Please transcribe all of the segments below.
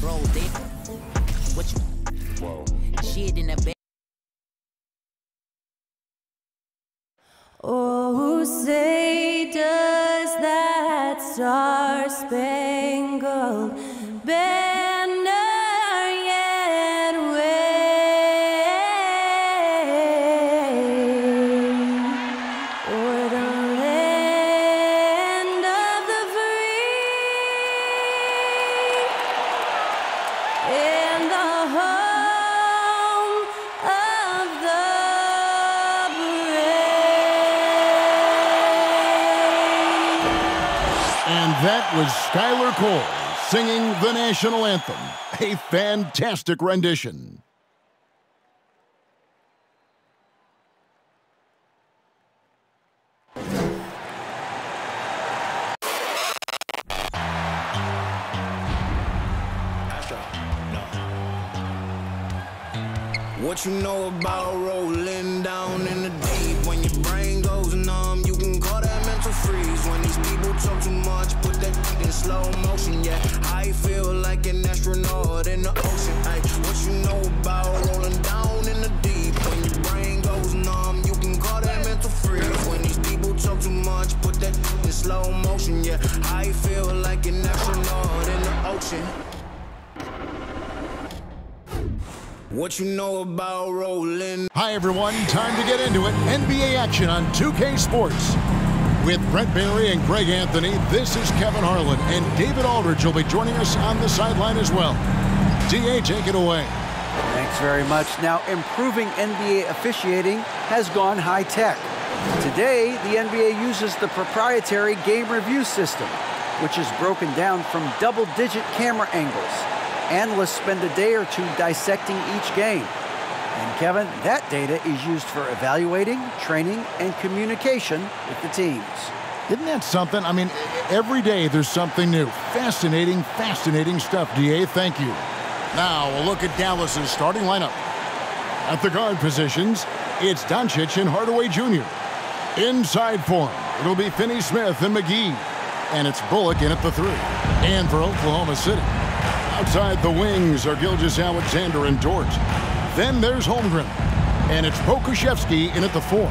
bro, they what you Whoa. shit in the bed. Oh, say does that star spangled banner Singing the national anthem. A fantastic rendition. What you know about slow motion. Yeah, I feel like an astronaut in the ocean. What you know about rolling? Hi, everyone. Time to get into it. NBA action on 2K Sports. With Brent Barry and Greg Anthony, this is Kevin Harlan, and David Aldridge will be joining us on the sideline as well. DA, take it away. Thanks very much. Now, improving NBA officiating has gone high tech. Today, the NBA uses the proprietary game review system, which is broken down from double digit camera angles. Analysts spend a day or two dissecting each game. And Kevin, that data is used for evaluating, training, and communication with the teams. Isn't that something? I mean, every day there's something new. Fascinating, fascinating stuff, DA. Thank you. Now, a look at Dallas's starting lineup. At the guard positions, it's Doncic and Hardaway Jr. Inside form, it'll be Finney Smith and McGee. And it's Bullock in at the three. And for Oklahoma City. Outside the wings are Gilgeous Alexander and Dort. Then there's Holmgren. And it's Pokusevski in at the four.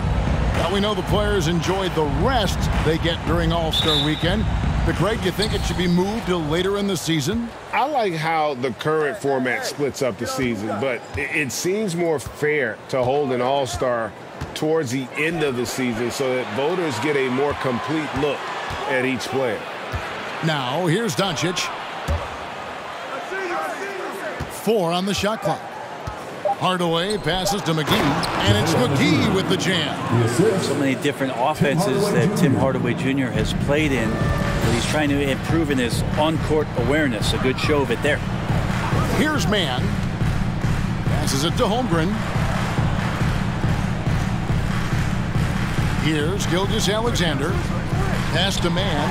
Now we know the players enjoyed the rest they get during All-Star Weekend. But Greg, you think it should be moved to later in the season? I like how the current format splits up the season, but it, it seems more fair to hold an all-star towards the end of the season so that voters get a more complete look at each player. Now, here's Doncic. Four on the shot clock. Hardaway passes to McGee, and it's McGee with the jam. So many different offenses that Tim Hardaway Jr. has played in, but he's trying to improve in his on-court awareness. A good show of it there. Here's Mann. Passes it to Holmgren. Here's Gilgeous Alexander. Pass to Mann.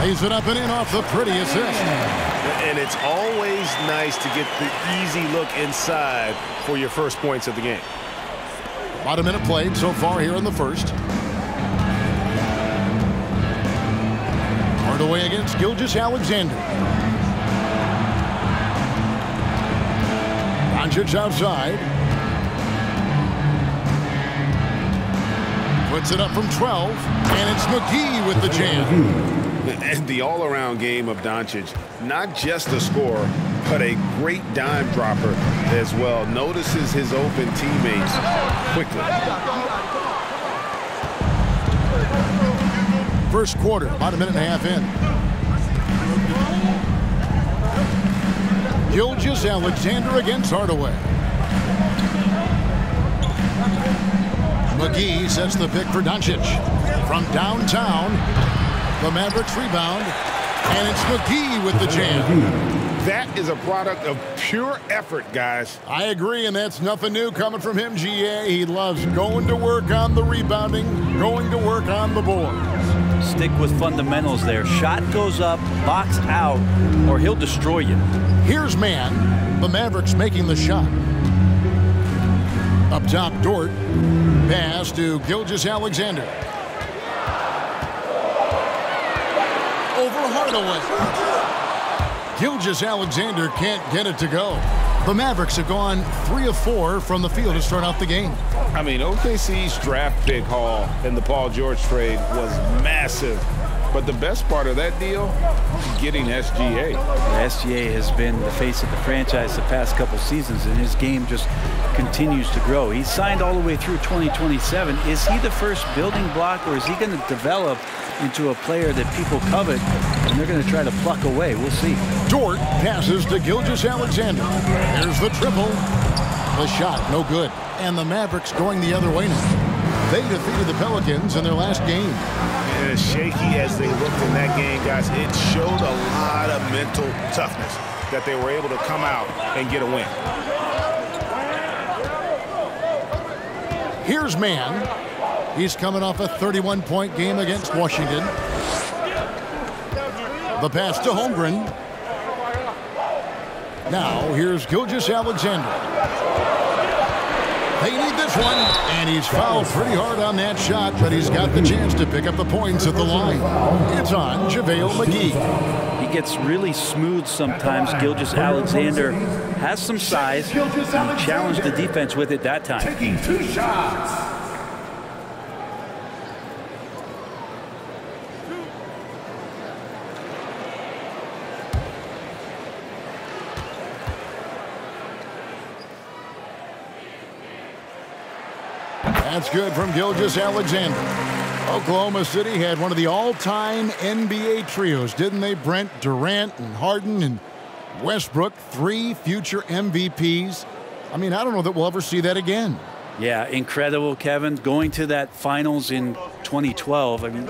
Lays it up and in off the pretty assist. And it's always nice to get the easy look inside for your first points of the game. About a minute played so far here in the first. Hardaway against Gilgeous Alexander. Doncic outside. Puts it up from 12, and it's McGee with the jam. And the all-around game of Doncic, not just a scorer, but a great dime dropper as well. Notices his open teammates quickly. First quarter, about a minute and a half in. Gilgeous Alexander against Hardaway. McGee sets the pick for Doncic. From downtown, the Mavericks rebound, and it's McGee with the jam. That is a product of pure effort, guys. I agree, and that's nothing new coming from him, GA. He loves going to work on the rebounding, going to work on the boards. Stick with fundamentals there. Shot goes up, box out, or he'll destroy you. Here's Mann. The Mavericks making the shot. Up top, Dort. Pass to Gilgeous Alexander. Over Hardaway. Gilgeous Alexander can't get it to go. The Mavericks have gone three of four from the field to start out the game. I mean, OKC's draft pick haul in the Paul George trade was massive. But the best part of that deal, getting SGA. The SGA has been the face of the franchise the past couple seasons, and his game just continues to grow. He's signed all the way through 2027. Is he the first building block, or is he going to develop into a player that people covet and they're going to try to pluck away? We'll see. Dort passes to Gilgeous Alexander. Here's the triple. The shot, no good. And the Mavericks going the other way now. They defeated the Pelicans in their last game. And as shaky as they looked in that game, guys, it showed a lot of mental toughness that they were able to come out and get a win. Here's Mann. He's coming off a 31-point game against Washington. The pass to Holmgren. Now, here's Gilgeous Alexander. They need one, and he's fouled pretty hard on that shot, but he's got the chance to pick up the points at the line. It's on JaVale McGee. He gets really smooth sometimes. Gilgeous Alexander has some size. He challenged the defense with it that time. Taking two shots. That's good from Gilgeous Alexander. Oklahoma City had one of the all-time NBA trios, didn't they? Brent, Durant, and Harden, and Westbrook, three future MVPs. I mean, I don't know that we'll ever see that again. Yeah, incredible, Kevin. Going to that finals in 2012. I mean,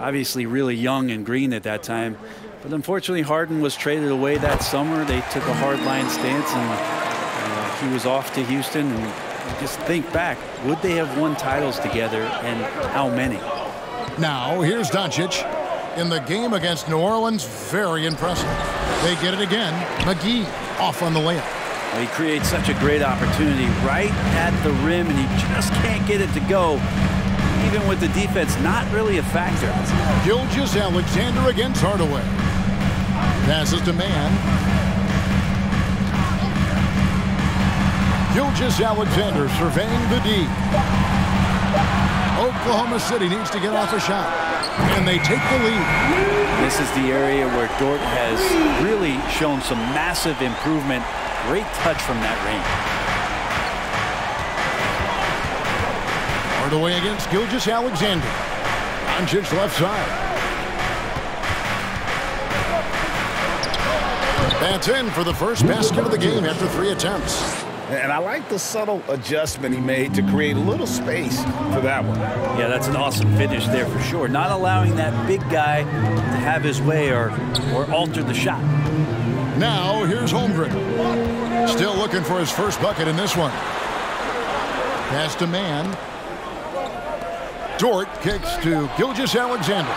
obviously really young and green at that time. But unfortunately, Harden was traded away that summer. They took a hardline stance, and uh, he was off to Houston. And just think back, would they have won titles together, and how many? Now, here's Doncic. In the game against New Orleans, very impressive. They get it again. McGee off on the layup. Well, he creates such a great opportunity right at the rim, and he just can't get it to go. Even with the defense not really a factor. Gilgeous Alexander against Hardaway. Passes to Mann. Gilgeous Alexander surveying the D. Oklahoma City needs to get off a shot. And they take the lead. This is the area where Dort has really shown some massive improvement. Great touch from that range. Hardaway against Gilgeous Alexander. on Doncic left side. That's in for the first basket of the game after three attempts. And I like the subtle adjustment he made to create a little space for that one. Yeah, that's an awesome finish there for sure. Not allowing that big guy to have his way or, or alter the shot. Now, here's Holmgren. Still looking for his first bucket in this one. Pass to Mann. Dort kicks to Gilgeous Alexander.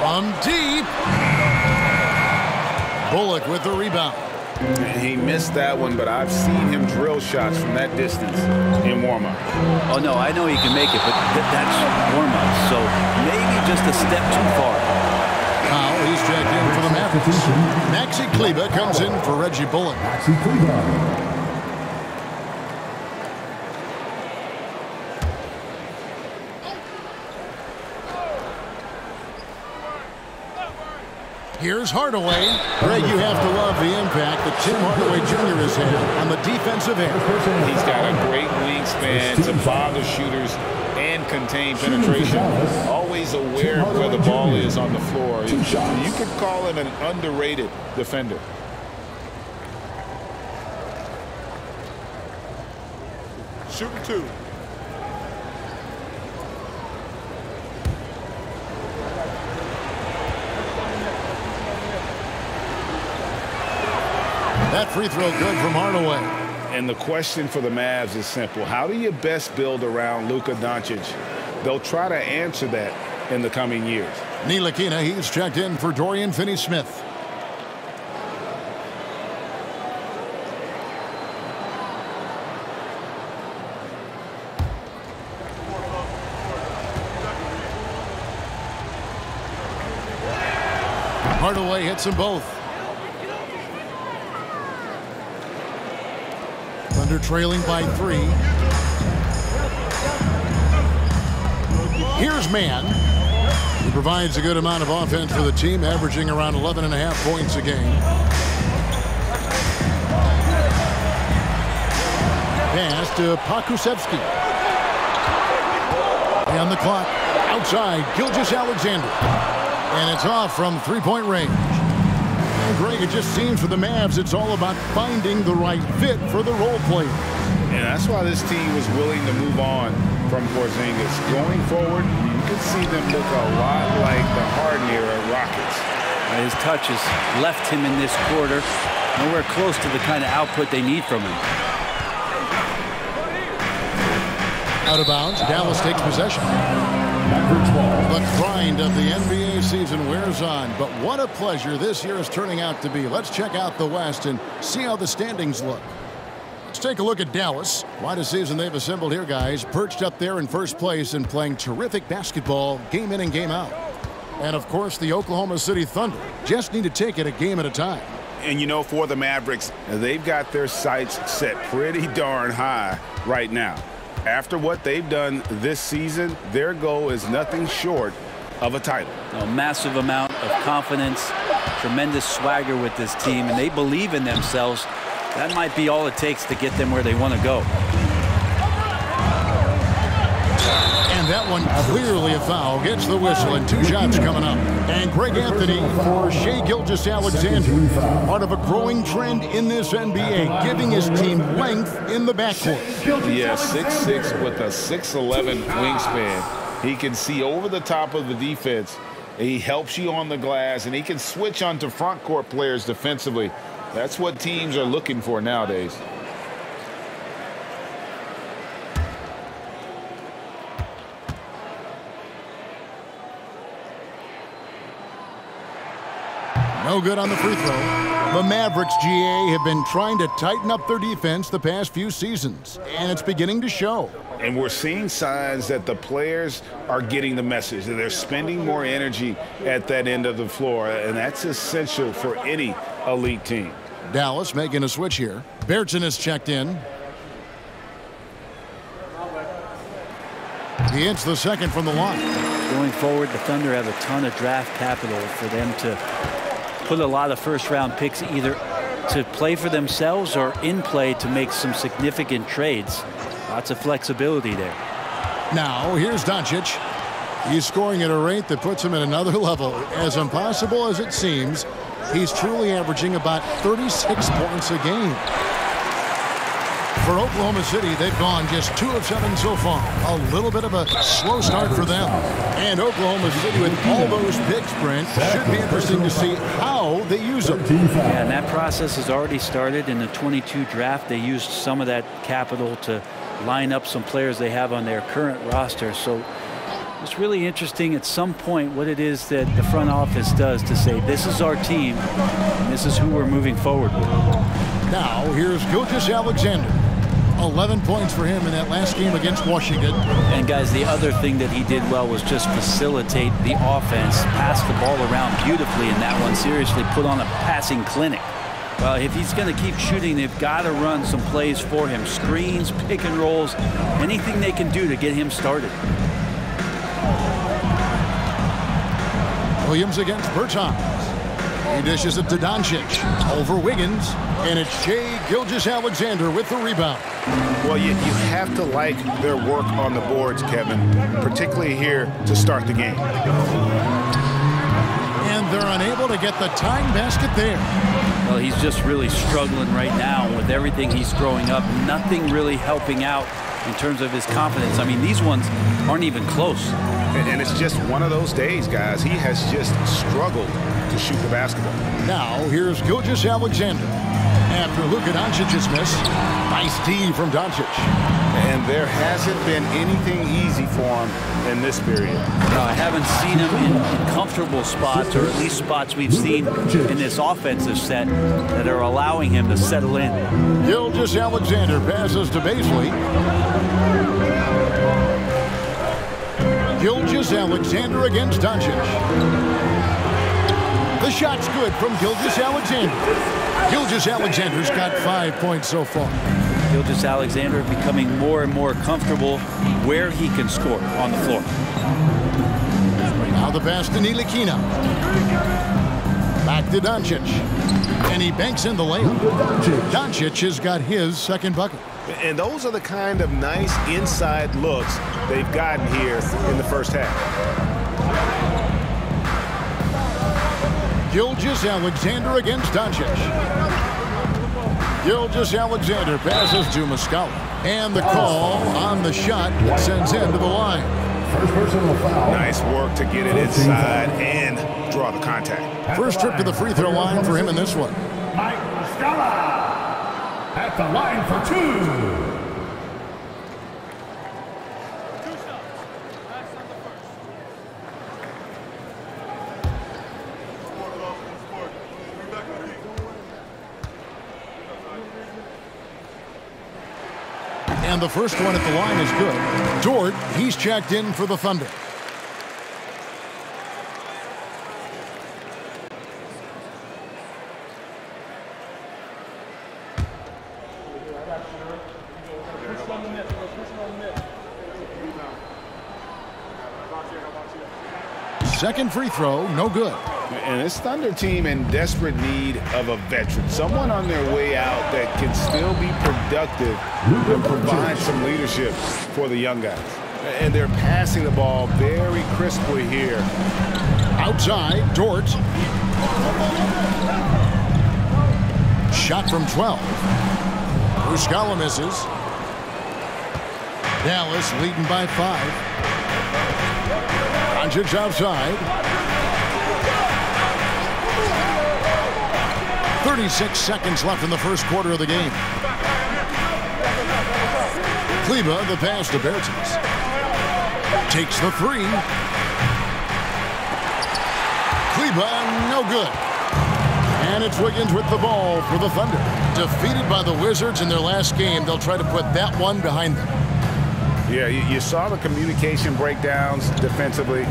From deep. Bullock with the rebound. And he missed that one, but I've seen him drill shots from that distance in warm-up. Oh, no, I know he can make it, but th that's warm-up, so maybe just a step too far. Now he's checked in for the Mavericks. Maxi Kleber comes in for Reggie Bullock. Maxi Kleber. Here's Hardaway. Greg, you have to love the impact that Tim Hardaway Jr. has had on the defensive end. He's got a great wingspan to bother shooters and contain penetration. Always aware of where the ball is on the floor. You could call him an underrated defender. Shooting two. That free throw good from Hardaway. And the question for the Mavs is simple. How do you best build around Luka Doncic? They'll try to answer that in the coming years. Ntilikina, he's checked in for Dorian Finney-Smith. Hardaway hits them both. Thunder trailing by three. Here's Mann. He provides a good amount of offense for the team, averaging around 11 and a half points a game. Pass to Pokusevski. On the clock, outside, Gilgeous Alexander. And it's off from three-point range. And Greg, it just seems for the Mavs, it's all about finding the right fit for the role player. And that's why this team was willing to move on from Porzingis. Going forward, you can see them look a lot like the Harden era Rockets. His touches left him in this quarter. Nowhere close to the kind of output they need from him. Out of bounds, Dallas takes possession. Mavericks ball. The grind of the NBA season wears on, but what a pleasure this year is turning out to be. Let's check out the West and see how the standings look. Let's take a look at Dallas. Quite a season they've assembled here, guys. Perched up there in first place and playing terrific basketball game in and game out. And of course, the Oklahoma City Thunder just need to take it a game at a time. And you know, for the Mavericks, they've got their sights set pretty darn high right now. After what they've done this season, their goal is nothing short of a title. A massive amount of confidence, tremendous swagger with this team, and they believe in themselves. That might be all it takes to get them where they want to go. And that one clearly a foul. Gets the whistle and two shots coming up. And Greg Anthony for Shai Gilgeous Alexander. Part of a growing trend in this NBA, giving his team length in the backcourt. Yeah, 6'6 with a 6'11 wingspan. He can see over the top of the defense. He helps you on the glass, and he can switch onto front court players defensively. That's what teams are looking for nowadays. No good on the free throw. The Mavericks GA have been trying to tighten up their defense the past few seasons, and it's beginning to show. And we're seeing signs that the players are getting the message, that they're spending more energy at that end of the floor, and that's essential for any elite team. Dallas making a switch here. Bergson has checked in. He hits the second from the line. Going forward, the Thunder have a ton of draft capital for them to put a lot of first round picks either to play for themselves or in play to make some significant trades. Lots of flexibility there. Now, here's Doncic. He's scoring at a rate that puts him at another level. As impossible as it seems, he's truly averaging about 36 points a game. For Oklahoma City, they've gone just two of seven so far. A little bit of a slow start for them. And Oklahoma City, with all those picks, Brent, should be interesting to see how they use them. Yeah, and that process has already started in the 22 draft. They used some of that capital to line up some players they have on their current roster. So it's really interesting at some point what it is that the front office does to say this is our team and this is who we're moving forward with. Now, here's Gilgeous Alexander. 11 points for him in that last game against Washington. And guys, the other thing that he did well was just facilitate the offense, pass the ball around beautifully in that one. Seriously, put on a passing clinic. Well, if he's going to keep shooting, they've got to run some plays for him. Screens, pick and rolls, anything they can do to get him started. Williams against Bertans. He dishes it to Doncic. Over Wiggins. And it's Jay Gilgeous Alexander with the rebound. Well, you, you have to like their work on the boards, Kevin, particularly here to start the game. And they're unable to get the tying basket there. Well, he's just really struggling right now with everything he's throwing up. Nothing really helping out in terms of his confidence. I mean, these ones aren't even close. And, and it's just one of those days, guys. He has just struggled to shoot the basketball. Now, here's Gilgeous Alexander. After Luka Doncic's miss, nice D from Doncic. And there hasn't been anything easy for him in this period. No, I haven't seen him in, in comfortable spots, or at least spots we've seen in this offensive set that are allowing him to settle in. Gilgeous Alexander passes to Bazley. Gilgeous Alexander against Doncic. The The shot's good from Gilgeous Alexander. Gilgeous Alexander's got five points so far. Gilgeous Alexander becoming more and more comfortable where he can score on the floor. Now the pass to Ntilikina. Back to Doncic. And he banks in the layup. Doncic has got his second bucket. And those are the kind of nice inside looks they've gotten here in the first half. Gilgeous Alexander against Doncic. Gilgeous Alexander passes to Muscala. And the call on the shot that sends him to the line. First personal foul. Nice work to get it inside and draw the contact. First trip to the free throw line for him in this one. Mike Muscala at the line for two. And the first one at the line is good. Dort, he's checked in for the Thunder. Second free throw, no good. And this Thunder team in desperate need of a veteran, someone on their way out that can still be productive and provide some leadership for the young guys. And they're passing the ball very crisply here. Outside, Dort. Shot from 12. Muscala misses. Dallas leading by five. Doncic outside. 36 seconds left in the first quarter of the game. Kleber, the pass to Bertans. Takes the three. Kleber, no good. And it's Wiggins with the ball for the Thunder. Defeated by the Wizards in their last game, they'll try to put that one behind them. Yeah, you, you saw the communication breakdowns defensively,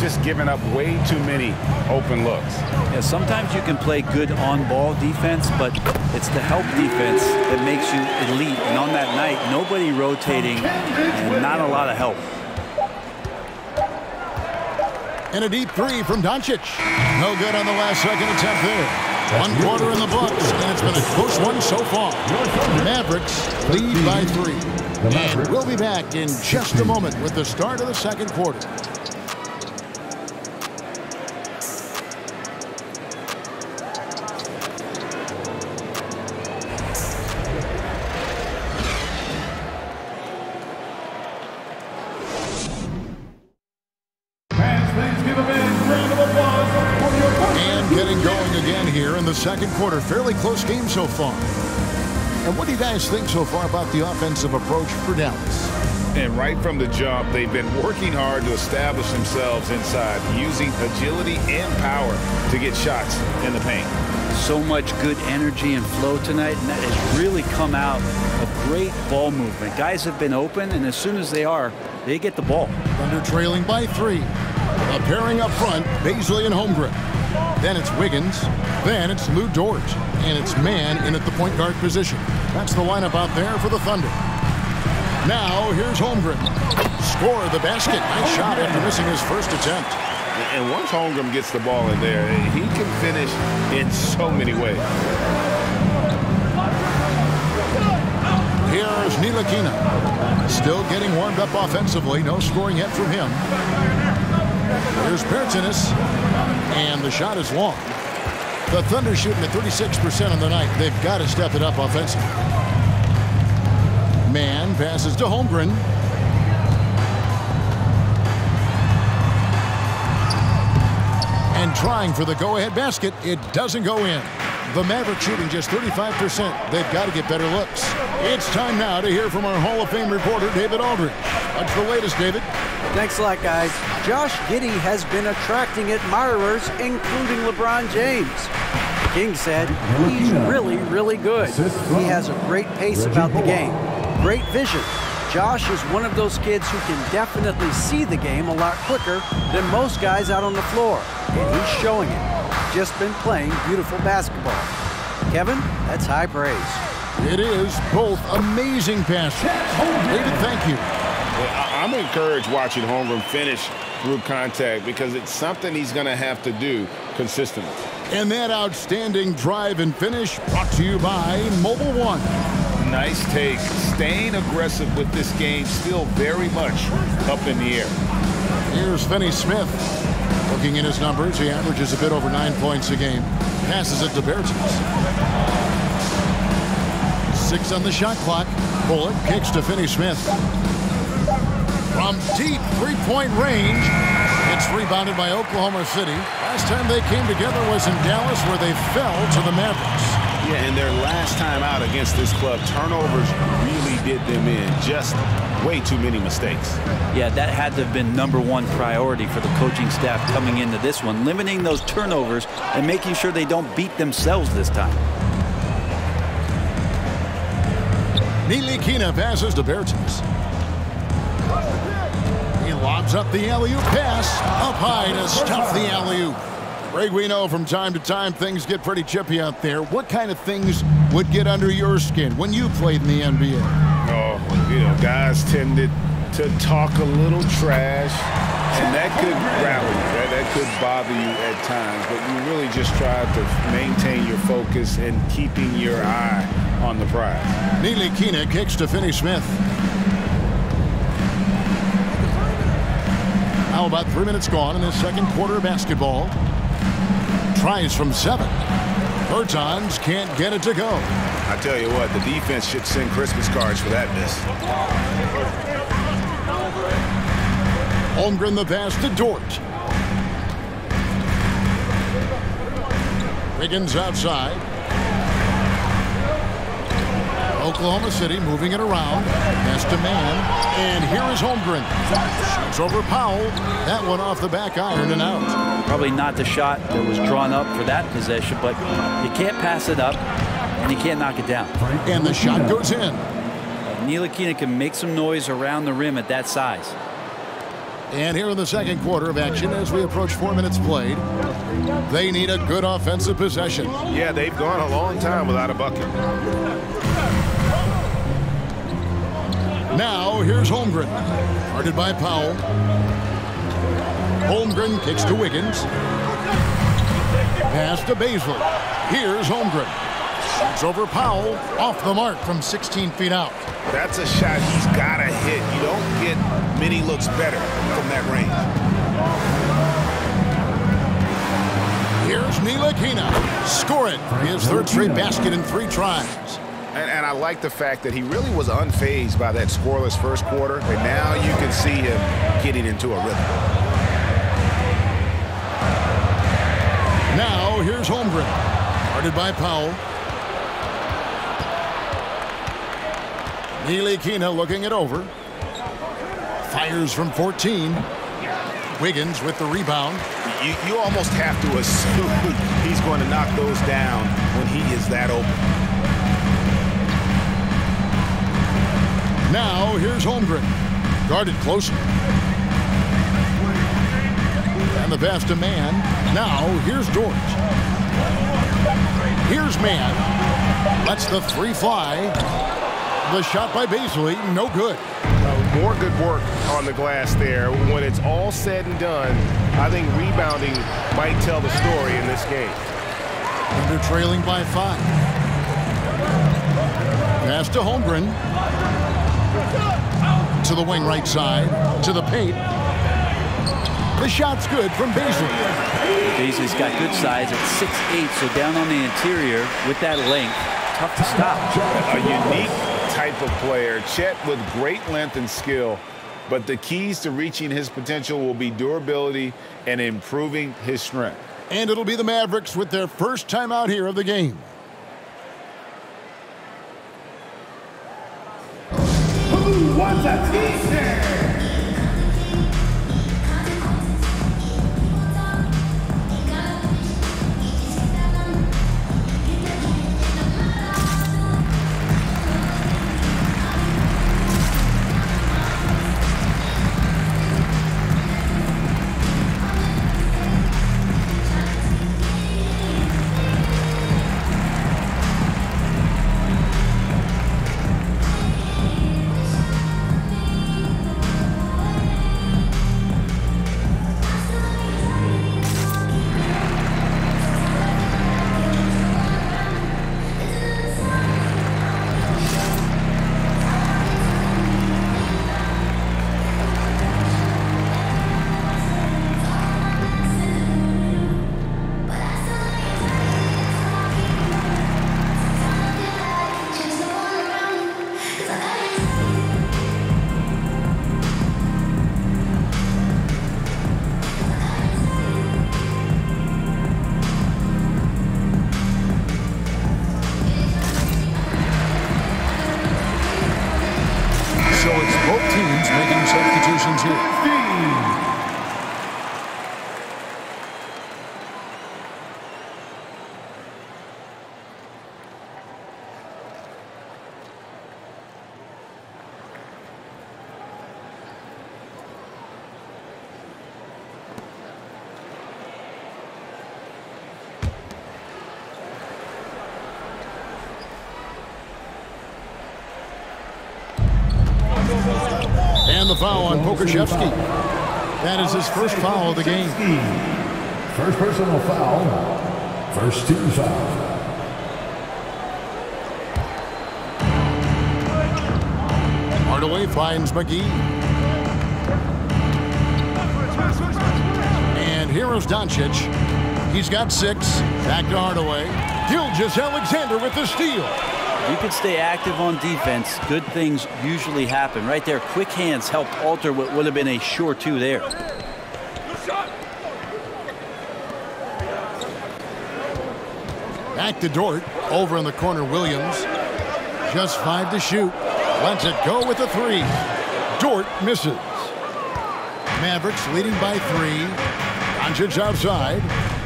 just giving up way too many open looks. Yeah, sometimes you can play good on-ball defense, but it's the help defense that makes you elite. And on that night, nobody rotating and not a lot of help. And a deep three from Doncic. No good on the last second attempt there. One quarter in the books, and it's been a close one so far. Mavericks lead by three. And we'll be back in just a moment with the start of the second quarter. So far. And what do you guys think so far about the offensive approach for Dallas? And right from the jump, they've been working hard to establish themselves inside, using agility and power to get shots in the paint. So much good energy and flow tonight, and that has really come out of great ball movement. Guys have been open, and as soon as they are, they get the ball. Thunder trailing by three. A pairing up front, Bazley and Holmgren. Then it's Wiggins. Then it's Lu Dort. And it's Mann in at the point guard position. That's the lineup out there for the Thunder. Now, here's Holmgren. Score the basket. Nice oh, shot after missing his first attempt. And once Holmgren gets the ball in there, he can finish in so many ways. Here's Ntilikina. Still getting warmed up offensively. No scoring yet from him. Here's Bertanis. And the shot is long. The Thunder shooting at 36% on the night. They've got to step it up offensively. Mann passes to Holmgren. And trying for the go-ahead basket, it doesn't go in. The Mavericks shooting just 35%. They've got to get better looks. It's time now to hear from our Hall of Fame reporter, David Aldridge. What's the latest, David? Thanks a lot, guys. Josh Giddey has been attracting admirers, including LeBron James. King said he's really, really good. He has a great pace about the game, great vision. Josh is one of those kids who can definitely see the game a lot quicker than most guys out on the floor, and he's showing it. just been playing beautiful basketball. Kevin, that's high praise. It is both amazing passes. David, thank you. I'm encouraged watching Holmgren finish through contact because it's something he's going to have to do consistently. And that outstanding drive and finish brought to you by Mobile One. Nice take. Staying aggressive with this game, still very much up in the air. Here's Finney Smith. Looking at his numbers, he averages a bit over nine points a game. Passes it to Bertans. Six on the shot clock. Bullock kicks to Finney Smith. From deep three-point range, it's rebounded by Oklahoma City. Last time they came together was in Dallas where they fell to the Mavericks. Yeah, and their last time out against this club, turnovers really did them in. Just way too many mistakes. Yeah, that had to have been number one priority for the coaching staff coming into this one, limiting those turnovers and making sure they don't beat themselves this time. Ntilikina passes to Bertans. Lobs up the alley-oop pass. Up high to stuff the alley-oop. Greg, we know from time to time things get pretty chippy out there. What kind of things would get under your skin when you played in the NBA? Oh, you know, guys tended to talk a little trash, and that could rattle you. That, that could bother you at times, but you really just try to maintain your focus and keeping your eye on the prize. Ntilikina kicks to Finney Smith. Now about three minutes gone in the second quarter of basketball. Tries from seven. Bertans can't get it to go. I tell you what, the defense should send Christmas cards for that miss. Holmgren the pass to Dort. Wiggins outside. Oklahoma City moving it around. Pass to Mann. And here is Holmgren. Shoots over Powell. That one off the back iron and out. Probably not the shot that was drawn up for that possession, but you can't pass it up and you can't knock it down. And the shot goes in. Ntilikina can make some noise around the rim at that size. And here in the second quarter of action, as we approach four minutes played, they need a good offensive possession. Yeah, they've gone a long time without a bucket. Now, here's Holmgren. Guarded by Powell. Holmgren kicks to Wiggins. Pass to Bazley. Here's Holmgren. Shoots over Powell. Off the mark from 16 feet out. That's a shot he's got to hit. You don't get many looks better from that range. Here's Ntilikina. Score it. His third straight basket in three tries. And, and, I like the fact that he really was unfazed by that scoreless first quarter, and now you can see him getting into a rhythm. Now, here's Holmgren. Guarded by Powell. Ntilikina looking it over. Fires from 14. Wiggins with the rebound. You, you almost have to assume he's going to knock those down when he is that open. Now, here's Holmgren. Guarded closer. And the pass to Mann. Now, here's Dort. Here's Mann. Lets the three fly. The shot by Bazley, no good. Uh, more good work on the glass there. When it's all said and done, I think rebounding might tell the story in this game. And they're trailing by five. Pass to Holmgren to the wing right side, to the paint. The shot's good from Bazley. Bazley's got good size at 6'8", so down on the interior with that length, tough to stop. A unique type of player. Chet with great length and skill, but the keys to reaching his potential will be durability and improving his strength. And it'll be the Mavericks with their first time out here of the game. Who wants foul. That is his first foul of the game. First personal foul. First team foul. Hardaway finds McGee. And here's Doncic. He's got six. Back to Hardaway. Gilgeous Alexander with the steal. You can stay active on defense. Good things usually happen. Right there, quick hands helped alter what would have been a sure two there. Back to Dort. Over in the corner, Williams. Just five to shoot. Lets it go with a three. Dort misses. Mavericks leading by three. Doncic outside.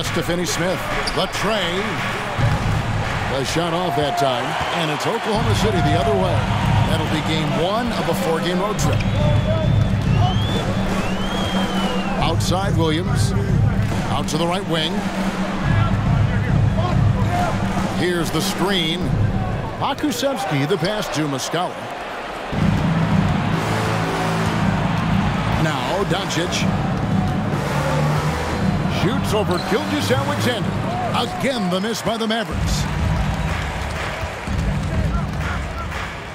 Pass to Finney Smith. The tray. The shot off that time. And it's Oklahoma City the other way. That'll be game one of a four-game road trip. Outside Williams. Out to the right wing. Here's the screen. Akusevsky, the pass to Muscala. Now Doncic. Shoots over Gilgeous Alexander. Again, the miss by the Mavericks.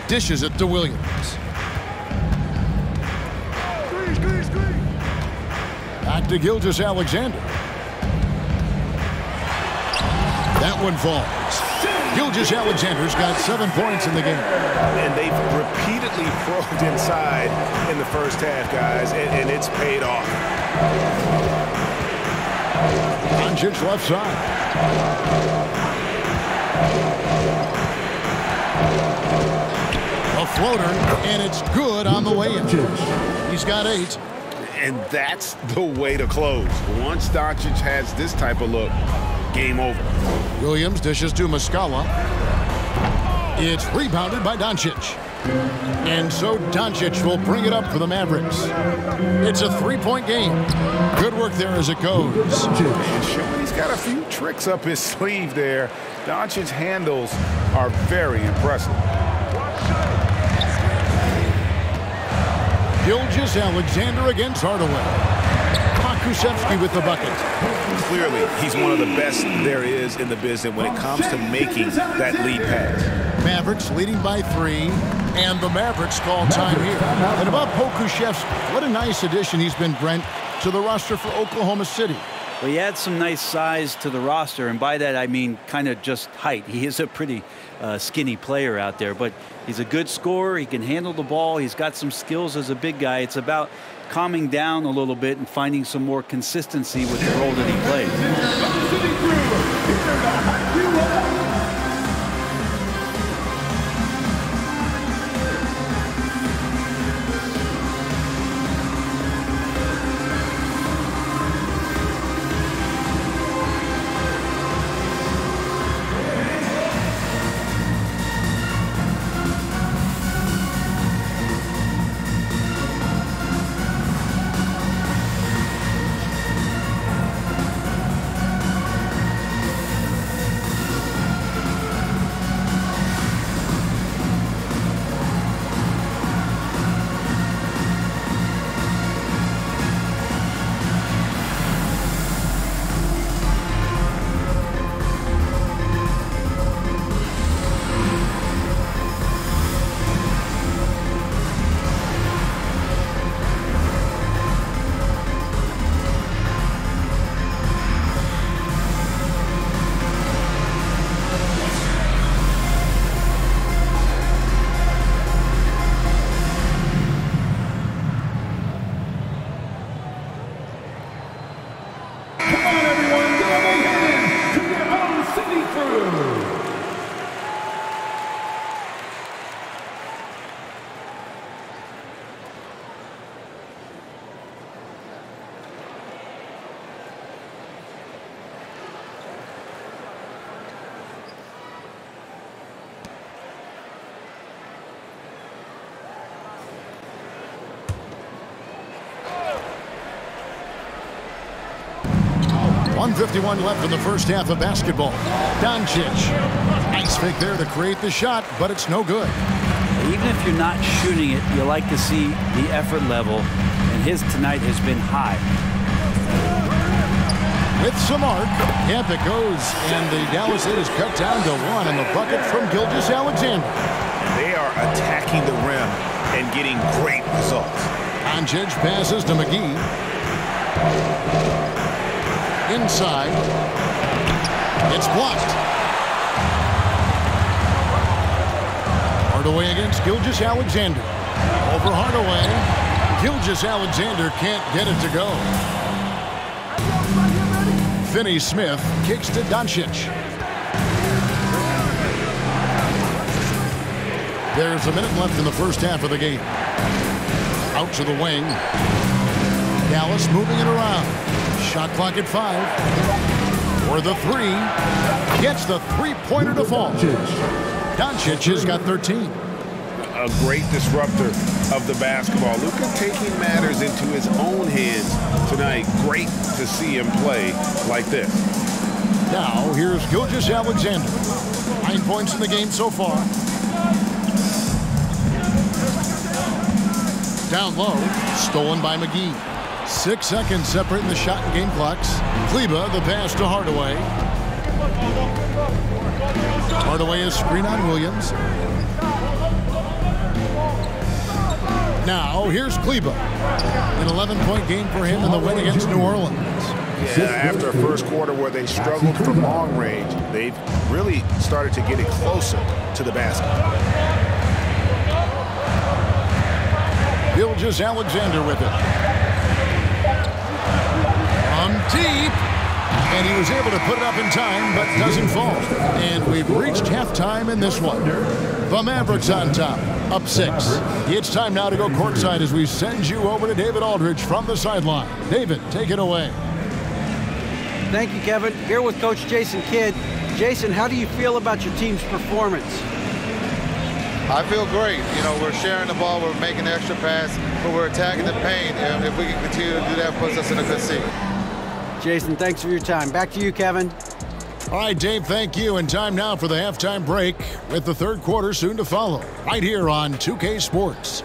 Dishes it to Williams. Back to Gilgeous Alexander. That one falls. Gilgeous Alexander's got seven points in the game. And they've repeatedly probed inside in the first half, guys, and, and it's paid off. Doncic left side. A floater, and it's good on the way in. He's got eight. And that's the way to close. Once Doncic has this type of look, game over. Williams dishes to Muscala. It's rebounded by Doncic. And so Doncic will bring it up for the Mavericks. It's a three-point game. Good work there as it goes. Sure, he's got a few tricks up his sleeve there. Doncic's handles are very impressive. Gilgeous Alexander against Hardaway. Pokusevski with the bucket. Clearly, he's one of the best there is in the business when it comes to making that lead pass. Mavericks leading by three, and the Mavericks call time here. And about Pokusevski, what a nice addition he's been, Brent, to the roster for Oklahoma City. Well, he adds some nice size to the roster, and by that I mean kind of just height. He is a pretty uh, skinny player out there, but he's a good scorer. He can handle the ball. He's got some skills as a big guy. It's about calming down a little bit and finding some more consistency with the role that he plays. 151 left in the first half of basketball. Doncic. Nice fake there to create the shot, but it's no good. Even if you're not shooting it, you like to see the effort level, and his tonight has been high. With some arc, camp it goes, and the Dallas Hit is cut down to one in the bucket from Gilgeous Alexander. They are attacking the rim and getting great results. Doncic passes to McGee. Inside. It's blocked. Hardaway against Gilgeous Alexander. Over Hardaway. Gilgeous Alexander can't get it to go. Finney Smith kicks to Doncic. There's a minute left in the first half of the game. Out to the wing. Dallas moving it around. Shot clock at five. For the three. Gets the three-pointer to fall. Doncic has got 13. A great disruptor of the basketball. Luka taking matters into his own hands tonight. Great to see him play like this. Now, here's Gilgeous Alexander. Nine points in the game so far. Down low, stolen by McGee. Six seconds separating the shot and game clocks. Kleber, the pass to Hardaway. Hardaway is screen on Williams. Now, here's Kleber. An 11-point game for him in the win against New Orleans. Yeah, after a first quarter where they struggled from long range, they've really started to get it closer to the basket. Gilgeous Alexander with it. From deep. And he was able to put it up in time, but doesn't fall. And we've reached halftime in this one. The Mavericks on top, up six. It's time now to go courtside as we send you over to David Aldridge from the sideline. David, take it away. Thank you, Kevin. Here with Coach Jason Kidd. Jason, how do you feel about your team's performance? I feel great. You know, we're sharing the ball, we're making the extra pass, but we're attacking the paint. And if we can continue to do that, it puts us in a good seat. Jason, thanks for your time. Back to you, Kevin. All right, Dave, thank you. And time now for the halftime break with the third quarter soon to follow, right here on 2K Sports.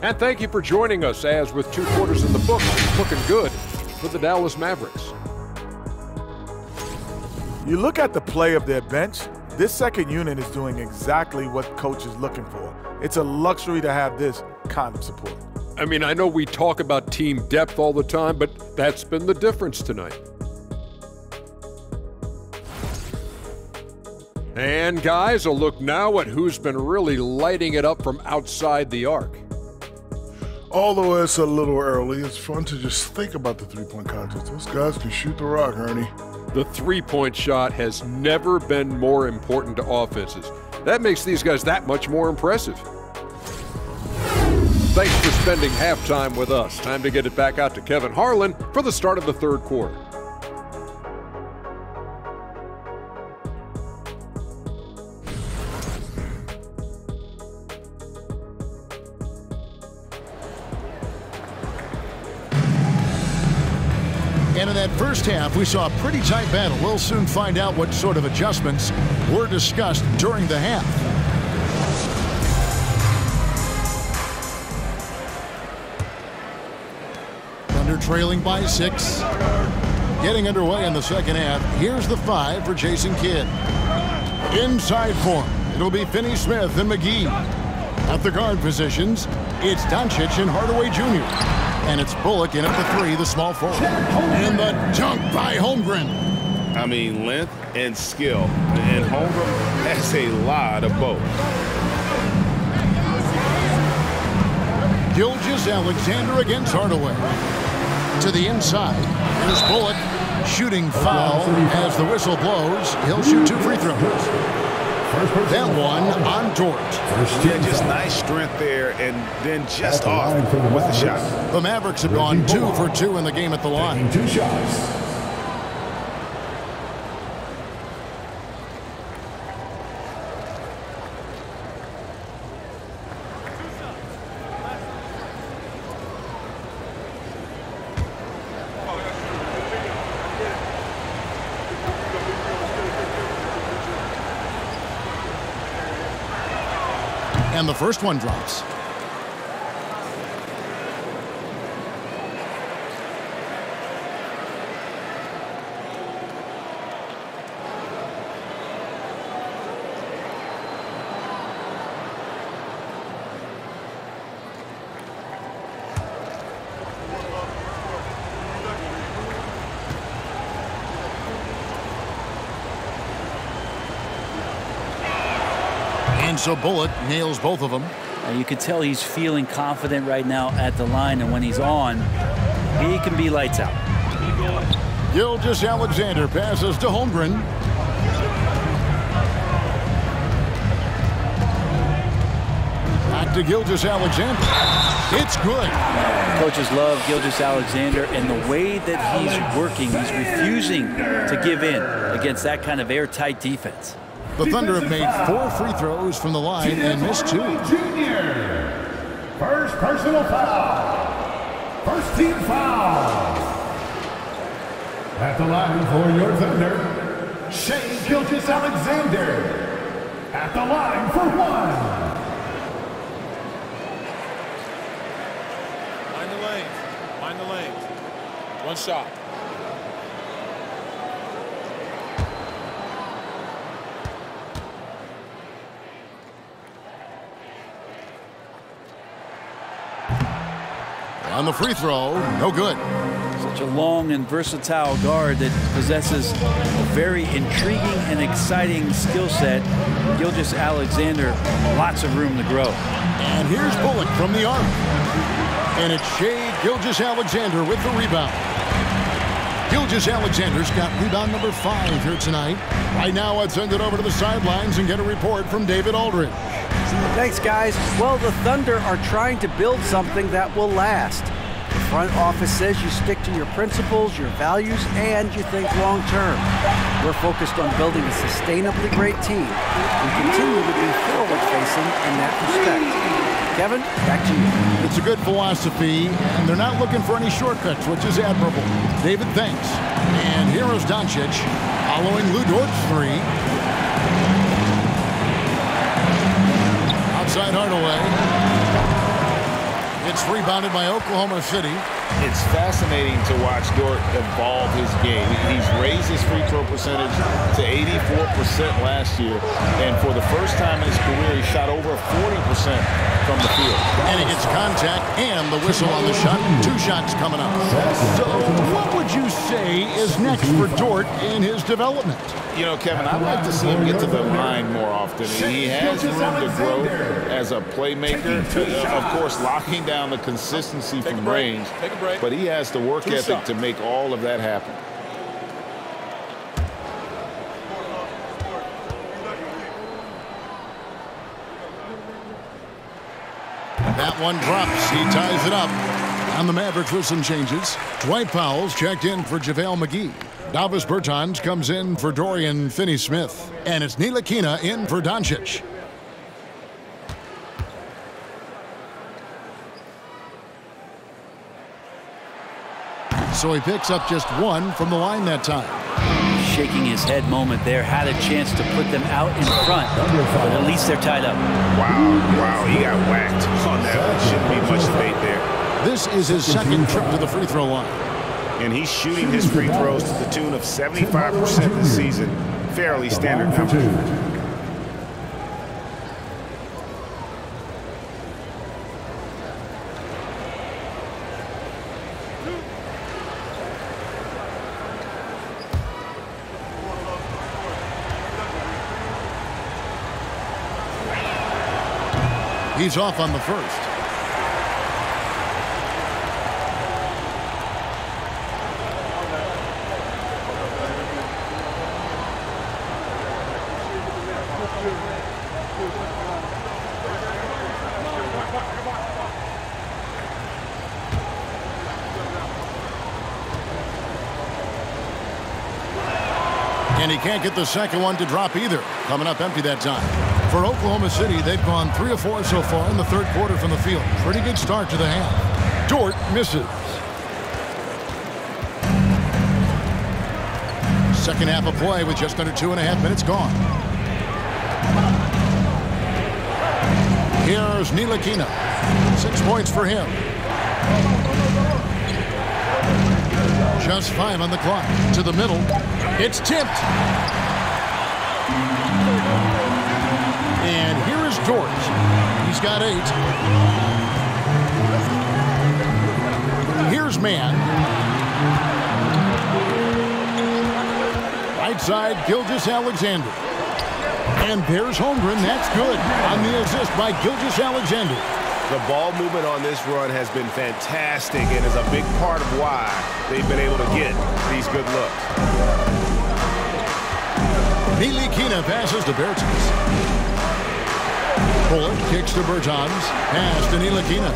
And thank you for joining us as with two quarters in the book, looking good for the Dallas Mavericks. You look at the play of their bench, this second unit is doing exactly what coach is looking for. It's a luxury to have this kind of support. I mean, I know we talk about team depth all the time, but that's been the difference tonight. And guys, a look now at who's been really lighting it up from outside the arc. Although it's a little early, it's fun to just think about the three-point contest. Those guys can shoot the rock, Ernie. The three point shot has never been more important to offenses. That makes these guys that much more impressive. Thanks for spending halftime with us. Time to get it back out to Kevin Harlan for the start of the third quarter. And in that first half, we saw a pretty tight battle. We'll soon find out what sort of adjustments were discussed during the half. Thunder trailing by six. Getting underway in the second half. Here's the five for Jason Kidd. Inside form. It'll be Finney Smith and McGee. At the guard positions, it's Doncic and Hardaway Jr. And it's Bullock in at the three, the small forward. And the dunk by Holmgren. I mean, length and skill. And Holmgren has a lot of both. Gilgeous Alexander against Hardaway. To the inside. Here's Bullock shooting foul as the whistle blows. He'll shoot two free throws. That one on Dort. Yeah, just nice strength there and then just off with the shot. The Mavericks have gone two for two in the game at the line. Two shots. And the first one drops. And so Bullock nails both of them. Uh, you can tell he's feeling confident right now at the line, and when he's on, he can be lights out. Gilgeous Alexander passes to Holmgren. Back to Gilgeous Alexander. It's good. Coaches love Gilgeous Alexander and the way that he's working. He's refusing to give in against that kind of airtight defense. The Thunder have made four free throws from the line and missed two. Junior. First personal foul. First team foul. At the line for your Thunder, Shai Gilgeous Alexander. At the line for one. Mind the lanes. Mind the lanes. One shot. On the free throw, no good. Such a long and versatile guard that possesses a very intriguing and exciting skill set. Gilgeous Alexander, lots of room to grow. And here's Bullock from the arc. And it's Shai Gilgeous Alexander with the rebound. Gilgeous Alexander's got rebound number five here tonight. Right now, I'd send it over to the sidelines and get a report from David Aldridge. Thanks, guys. Well, the Thunder are trying to build something that will last. The front office says you stick to your principles, your values, and you think long term. We're focused on building a sustainably great team and continue to be forward facing in that respect. Kevin, back to you. It's a good philosophy, and they're not looking for any shortcuts, which is admirable. David, thanks. And here is Doncic following Lu Dort's three. Outside Hardaway. It's rebounded by Oklahoma City. It's fascinating to watch Dort evolve his game. He's raised his free throw percentage to 84% last year, and for the first time in his career, he shot over 40% from the field. And he gets contact and the whistle on the shot. Two shots coming up. So what would you say is next for Dort in his development? You know, Kevin, I'd like to see him get to the line more often. He has room to grow as a playmaker. Uh, of course, locking down the consistency from range. But he has the work ethic to make all of that happen. That one drops. He ties it up. On the Mavericks with some changes. Dwight Powell's checked in for JaVale McGee. Davis Bertans comes in for Dorian Finney-Smith. And it's Ntilikina in for Doncic. So he picks up just one from the line that time. Shaking his head moment there. Had a chance to put them out in front, but at least they're tied up. Wow, wow, he got whacked on that. Shouldn't be much debate there. This is his second trip to the free throw line. And he's shooting his free throws to the tune of 75% this season. Fairly standard number. He's off on the first. Can't get the second one to drop either. Coming up empty that time. For Oklahoma City, they've gone three or four so far in the third quarter from the field. Pretty good start to the half. Dort misses. Second half of play with just under two and a half minutes gone. Here's Ntilikina. Six points for him. Just five on the clock. To the middle. It's tipped. And here is George. He's got eight. Here's Mann. Right side, Gilgeous Alexander. And there's Holmgren. That's good on the assist by Gilgeous Alexander. The ball movement on this run has been fantastic and is a big part of why they've been able to get these good looks. Ntilikina passes to Bertans. Bullock kicks to Bertans. Pass to Ntilikina.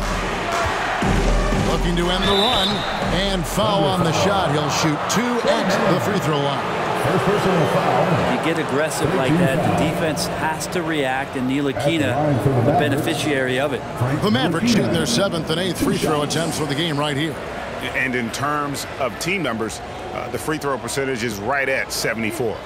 Looking to end the run. And foul on the shot. He'll shoot two at the free throw line. You get aggressive like that, the defense has to react, and Ntilikina, the beneficiary of it. The Mavericks shooting their seventh and eighth free throw attempts for the game right here. And in terms of team numbers, uh, the free throw percentage is right at 74.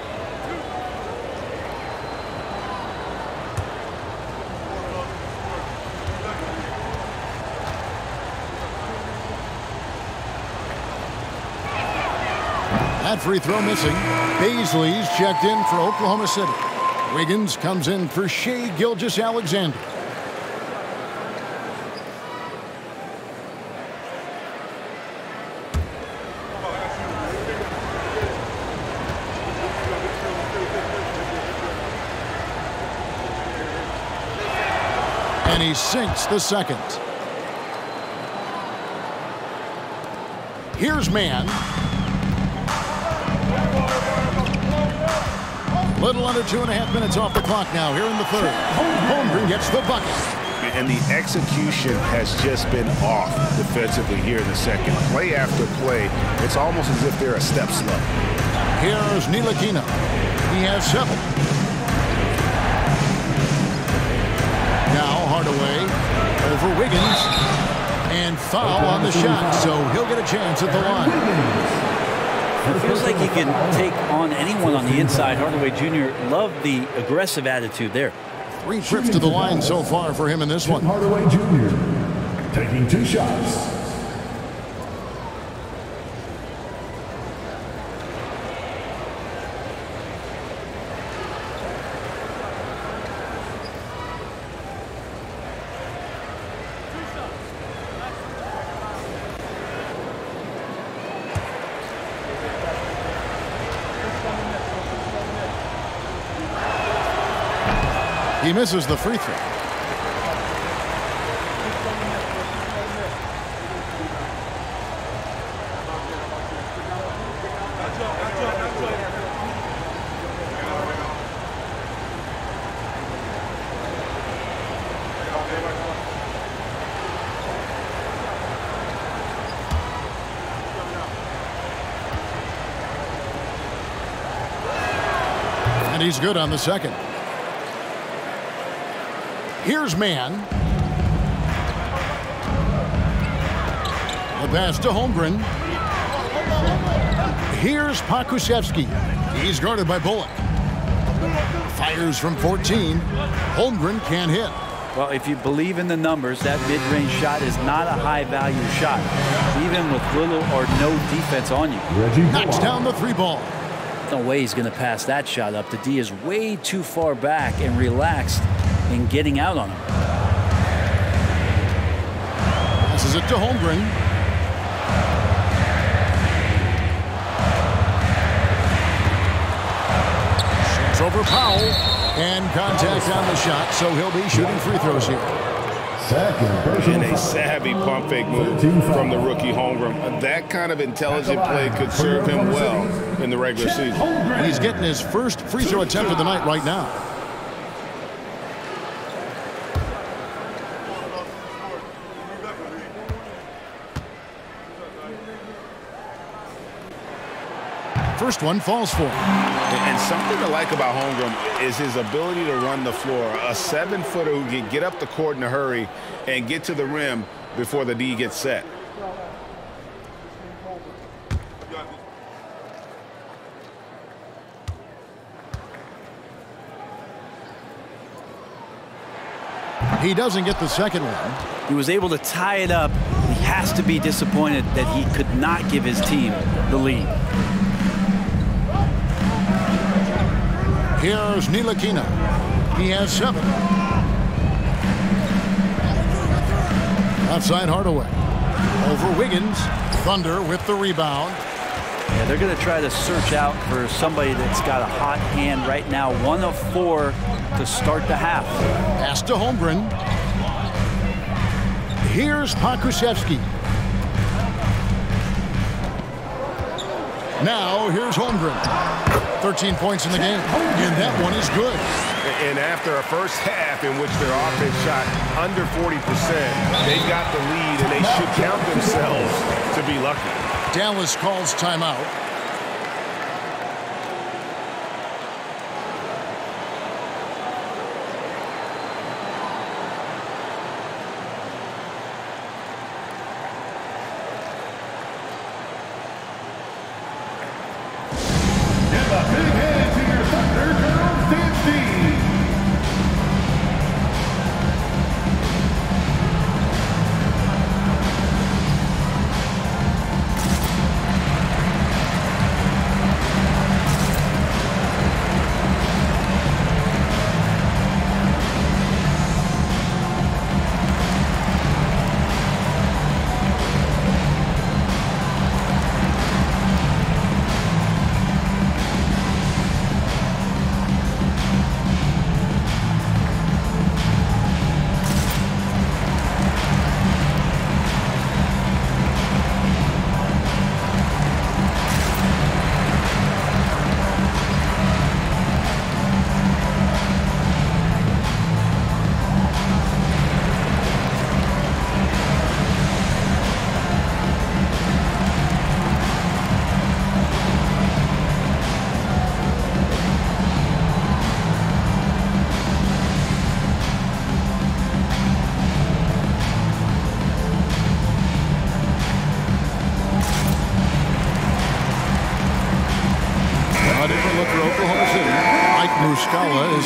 That free throw missing. Bazley's checked in for Oklahoma City. Wiggins comes in for Shai Gilgeous Alexander. And he sinks the second. Here's Mann. Little under two and a half minutes off the clock now here in the third. Holmgren gets the bucket. And the execution has just been off defensively here in the second. Play after play, it's almost as if they're a step slow. Here's Ntilikina. He has seven. Now Hardaway over Wiggins. And foul on the shot, so he'll get a chance at the line. It feels like he can take on anyone on the inside. Hardaway Jr. loved the aggressive attitude there. Three trips to the line so far for him in this one. Hardaway Jr. taking two shots. Misses the free throw. And he's good on the second. Here's Mann. The pass to Holmgren. Here's Pokusevski. He's guarded by Bullock. Fires from 14. Holmgren can't hit. Well, if you believe in the numbers, that mid-range shot is not a high-value shot, even with little or no defense on you. Reggie Knocks down the three ball. No way he's going to pass that shot up. The D is way too far back and relaxed in getting out on him. Passes it to Holmgren. Shoots over Powell. And contact on the shot, so he'll be shooting free throws here. And a savvy pump fake move from the rookie Holmgren. That kind of intelligent play could serve him well in the regular season. He's getting his first free throw attempt of the night right now. First one falls for him. And something to like about Holmgren is his ability to run the floor. A seven-footer who can get up the court in a hurry and get to the rim before the D gets set. He doesn't get the second one. He was able to tie it up. He has to be disappointed that he could not give his team the lead. Here's Ntilikina. He has seven. Outside Hardaway. Over Wiggins. Thunder with the rebound. Yeah, they're going to try to search out for somebody that's got a hot hand right now. One of four to start the half. Pass to Holmgren. Here's Pokusevski. Now here's Holmgren. 13 points in the game, and that one is good. And after a first half in which their offense shot under 40%, they've got the lead, and they should count themselves to be lucky. Dallas calls timeout.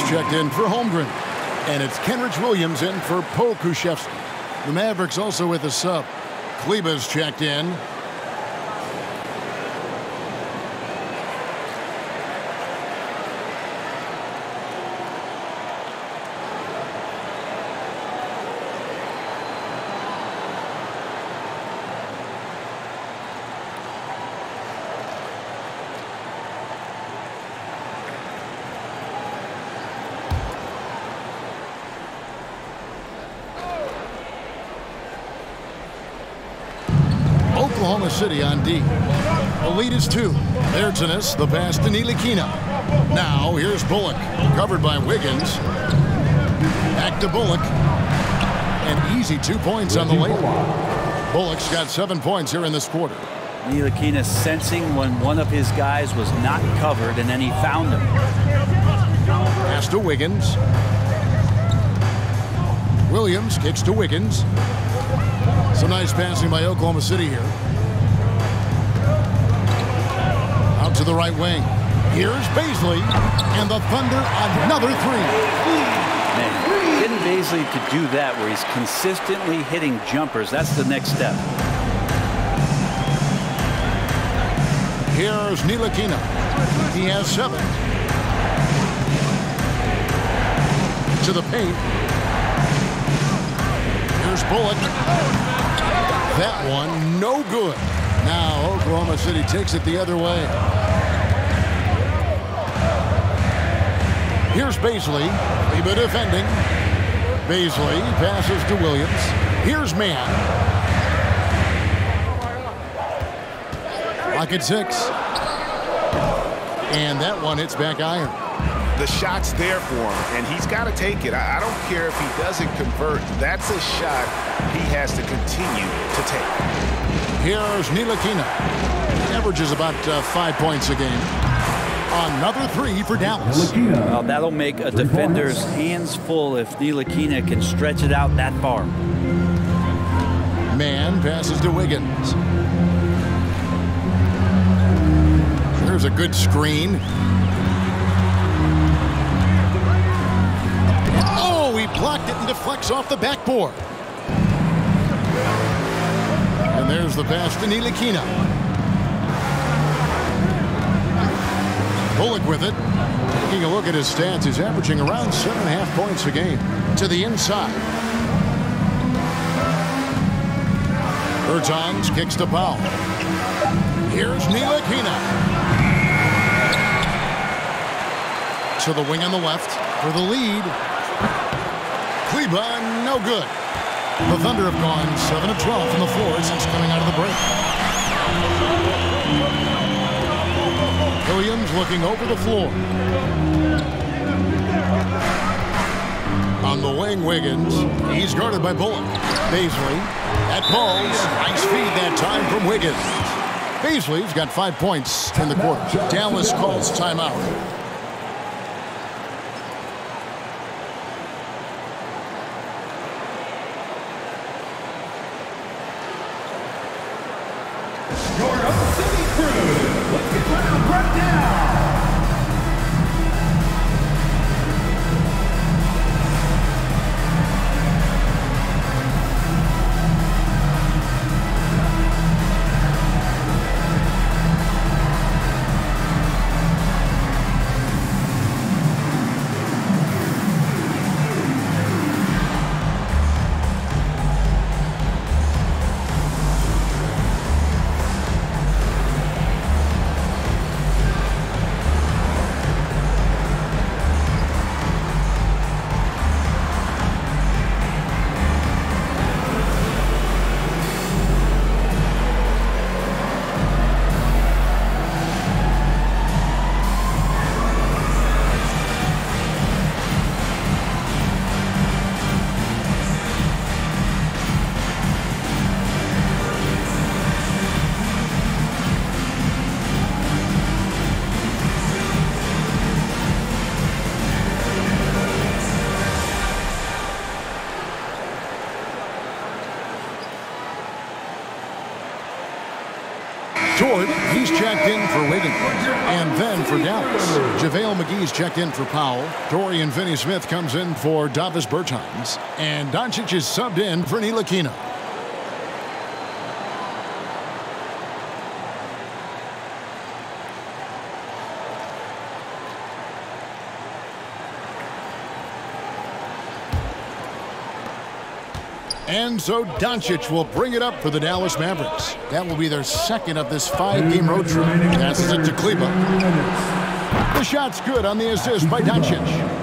Checked in for Holmgren. And it's Kenrich Williams in for Pokusevski. The Mavericks also with a sub. Kleber's checked in. Oklahoma City on D. The lead is two. Ertzenes, the pass to Ntilikina. Now here's Bullock, covered by Wiggins. Back to Bullock. An easy two points on the layup. Bullock's got seven points here in this quarter. Ntilikina sensing when one of his guys was not covered, and then he found him. Pass to Wiggins. Williams kicks to Wiggins. Some nice passing by Oklahoma City here. To the right wing. Here's Bazley. And the Thunder another three. Man, getting Bazley to do that where he's consistently hitting jumpers, that's the next step. Here's Ntilikina. He has seven. To the paint. Here's Bullock. That one, no good. Now Oklahoma City takes it the other way. Here's Bazley. Leba defending. Bazley passes to Williams. Here's Mann. Lock at six. And that one hits back iron. The shot's there for him, and he's got to take it. I, I don't care if he doesn't convert. That's a shot he has to continue to take. Here's Ntilikina. Averages about uh, five points a game. Another three for Dallas. Well, that'll make a defender's hands full if Ntilikina can stretch it out that far. Mann passes to Wiggins. There's a good screen. Oh, he blocked it and deflects off the backboard. And there's the pass to Ntilikina. Bullock with it. Taking a look at his stats, he's averaging around seven and a half points a game. To the inside. Bertans kicks to Powell. Here's Ntilikina. To the wing on the left for the lead. Kleber, no good. The Thunder have gone 7 of 12 from the floor since coming out of the break. Williams looking over the floor. On the wing, Wiggins. He's guarded by Bullock. Bazley at Pauls. Nice feed that time from Wiggins. Bazley's got five points in the quarter. Dallas calls timeout. He's checked in for Wiggins. And then for Dallas, JaVale McGee's checked in for Powell. Dorian Finney-Smith comes in for Davis Bertans. And Doncic is subbed in for Ntilikina. And so Doncic will bring it up for the Dallas Mavericks. That will be their second of this five-game road trip. Passes it to Kleber. The shot's good on the assist by Doncic.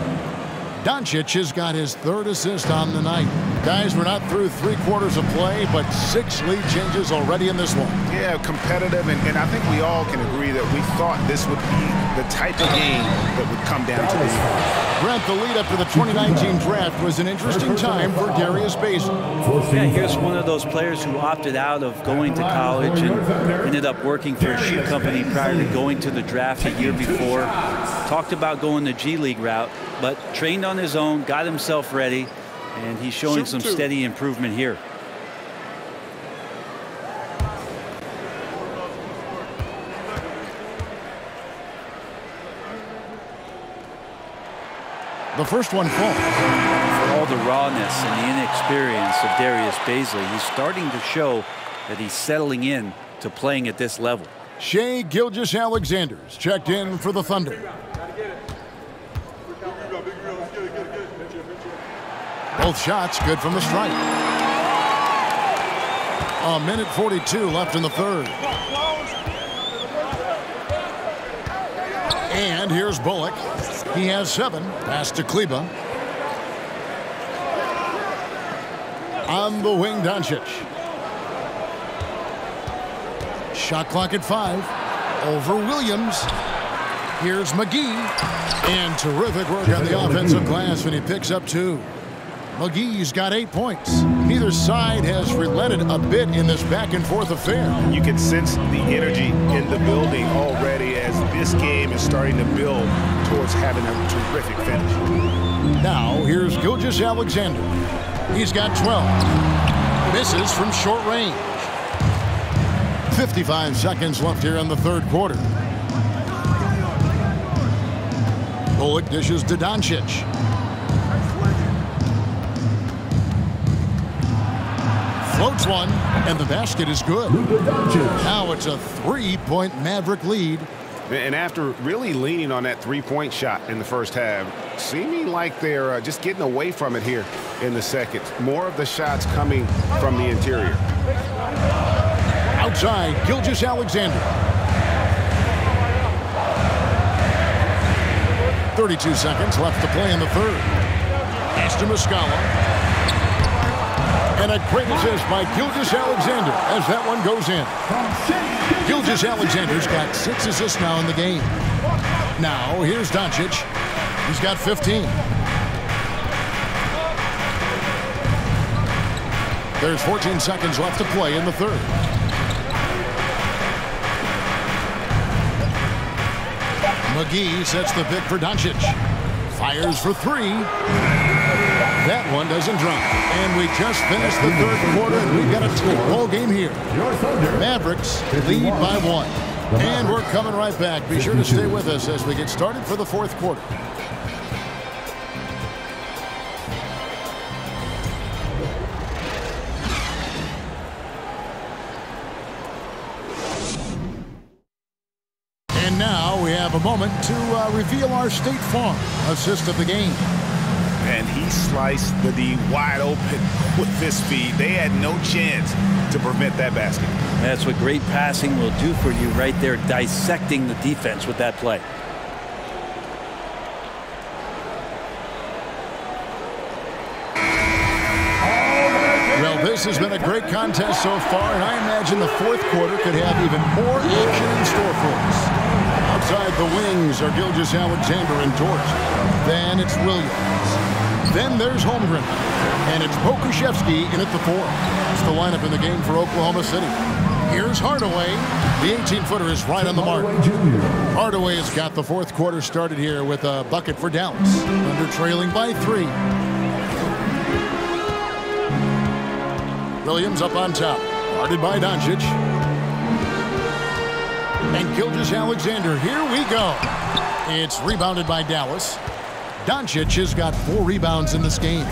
Doncic has got his third assist on the night. Guys, we're not through three quarters of play, but six lead changes already in this one. Yeah, competitive, and, and I think we all can agree that we thought this would be the type of game that would come down to this. Brent, the lead up to the 2019 draft was an interesting time for Darius Bazley. Yeah, here's one of those players who opted out of going to college and ended up working for a shoe company prior to going to the draft a year before. Talked about going the G League route, but trained on his own, got himself ready, and he's showing some steady improvement here. The first one falls. For all the rawness and the inexperience of Darius Bazley, he's starting to show that he's settling in to playing at this level. Shai Gilgeous Alexander's checked in for the Thunder. Both shots good from the strike. A minute 42 left in the third. And here's Bullock. He has seven. Pass to Kleber. On the wing, Doncic. Shot clock at five. Over Williams. Here's McGee. And terrific work on the offensive glass when he picks up two. McGee's got eight points. Neither side has relented a bit in this back and forth affair. You can sense the energy in the building already as this game is starting to build towards having a terrific finish. Now, here's Gilgeous Alexander. He's got 12. Misses from short range. 55 seconds left here in the third quarter. Bullock dishes to Doncic. Floats one, and the basket is good. Now it's a three-point Maverick lead. And after really leaning on that three-point shot in the first half, seeming like they're uh, just getting away from it here in the second. More of the shots coming from the interior. Outside, Gilgeous Alexander. 32 seconds left to play in the third. Pass to Muscala. And a great assist by Gilgeous Alexander as that one goes in. Gilgeous Alexander's got six assists now in the game. Now, here's Doncic. He's got 15. There's 14 seconds left to play in the third. McGee sets the pick for Doncic. Fires for three. That one doesn't drop. And we just finished the third quarter, and we've got a tight ball game here. Mavericks lead by one. And we're coming right back. Be sure to stay with us as we get started for the fourth quarter. To uh, reveal our State Farm assist of the game. And he sliced the D wide open with this speed. They had no chance to prevent that basket. That's what great passing will do for you right there, dissecting the defense with that play. Well, this has been a great contest so far, and I imagine the fourth quarter could have even more action in store for us. Outside the wings are Gilgeous Alexander and Dort. Then it's Williams. Then there's Holmgren. And it's Pokusevski in at the four. It's the lineup in the game for Oklahoma City. Here's Hardaway. The 18-footer is right on the mark. Hardaway has got the fourth quarter started here with a bucket for Dallas. Under trailing by three. Williams up on top. Guarded by Doncic. And Gilgeous Alexander. Here we go. It's rebounded by Dallas. Doncic has got four rebounds in this game.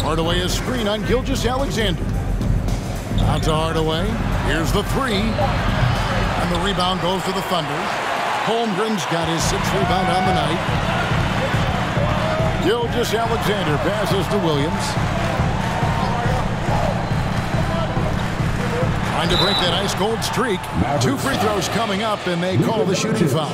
Hardaway is screen on Gilgeous Alexander. Out to Hardaway. Here's the three. And the rebound goes to the Thunder. Holmgren's got his sixth rebound on the night. Gilgeous Alexander passes to Williams. Trying to break that ice cold streak. Two free throws coming up, and they call the shooting foul.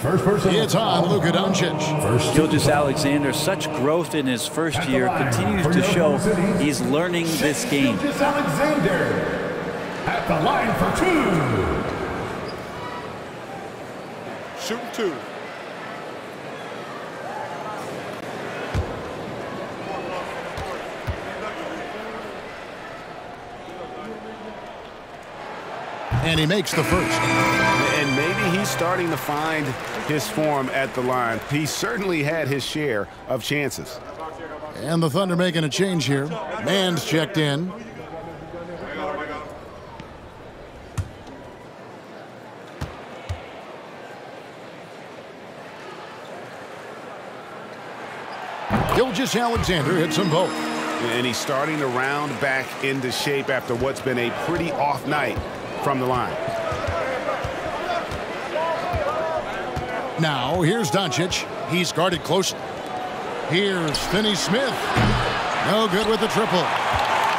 First person. It's on Luka Doncic. Gilgeous Alexander, such growth in his first year, continues to show he's learning this game. Gilgeous Alexander at the line for two. Shooting two. And he makes the first. And maybe he's starting to find his form at the line. He certainly had his share of chances. And the Thunder making a change here. Mann's checked in. Gilgeous Alexander hits them both. And he's starting to round back into shape after what's been a pretty off night from the line. Now, here's Doncic. He's guarded closely. Here's Finney Smith. No good with the triple.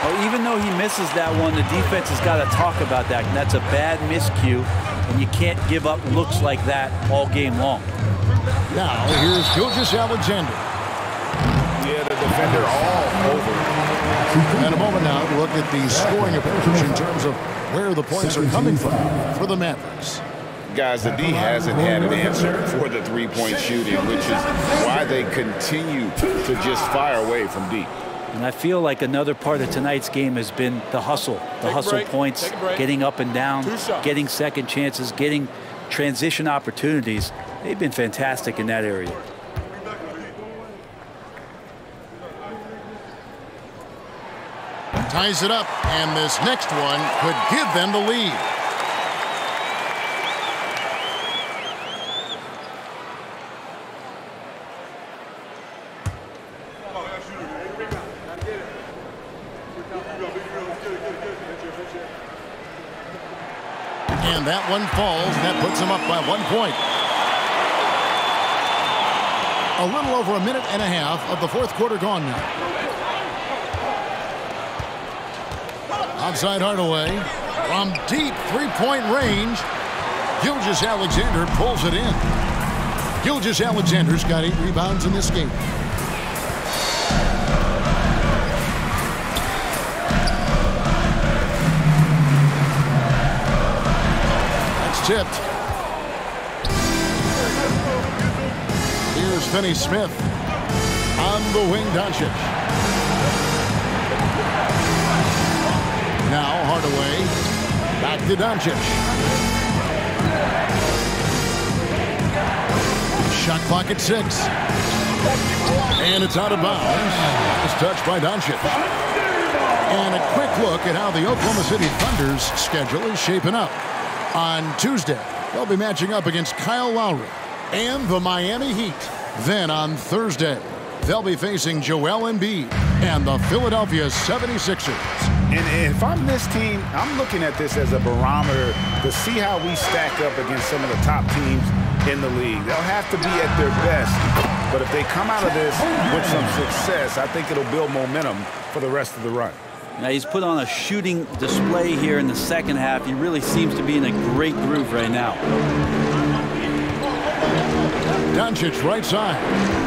Oh, even though he misses that one, the defense has got to talk about that. And that's a bad miscue, and you can't give up looks like that all game long. Now, here's Gilgeous Alexander. Yeah, the defender all over. And a moment now to look at the scoring approach in terms of where the points are coming from for the Mavericks. Guys, the D hasn't had an answer for the three-point shooting, which is why they continue to just fire away from deep. And I feel like another part of tonight's game has been the hustle. The Take hustle points, Take a break. getting up and down, getting second chances, getting transition opportunities. They've been fantastic in that area. ties it up, and this next one could give them the lead. And that one falls. That puts them up by one point. A little over a minute and a half of the fourth quarter gone now. Outside Hardaway. From deep three-point range. Gilgeous Alexander pulls it in. Gilgeous Alexander's got eight rebounds in this game. That's tipped. Here's Finney Smith on the wing, Doncic. To Doncic. Shot clock at six. And it's out of bounds. It's touched by Doncic. And a quick look at how the Oklahoma City Thunder's schedule is shaping up. On Tuesday, they'll be matching up against Kyle Lowry and the Miami Heat. Then on Thursday, they'll be facing Joel Embiid and the Philadelphia 76ers. And if I'm this team, I'm looking at this as a barometer to see how we stack up against some of the top teams in the league. They'll have to be at their best, but if they come out of this with some success, I think it'll build momentum for the rest of the run. Now he's put on a shooting display here in the second half. He really seems to be in a great groove right now. Doncic right side.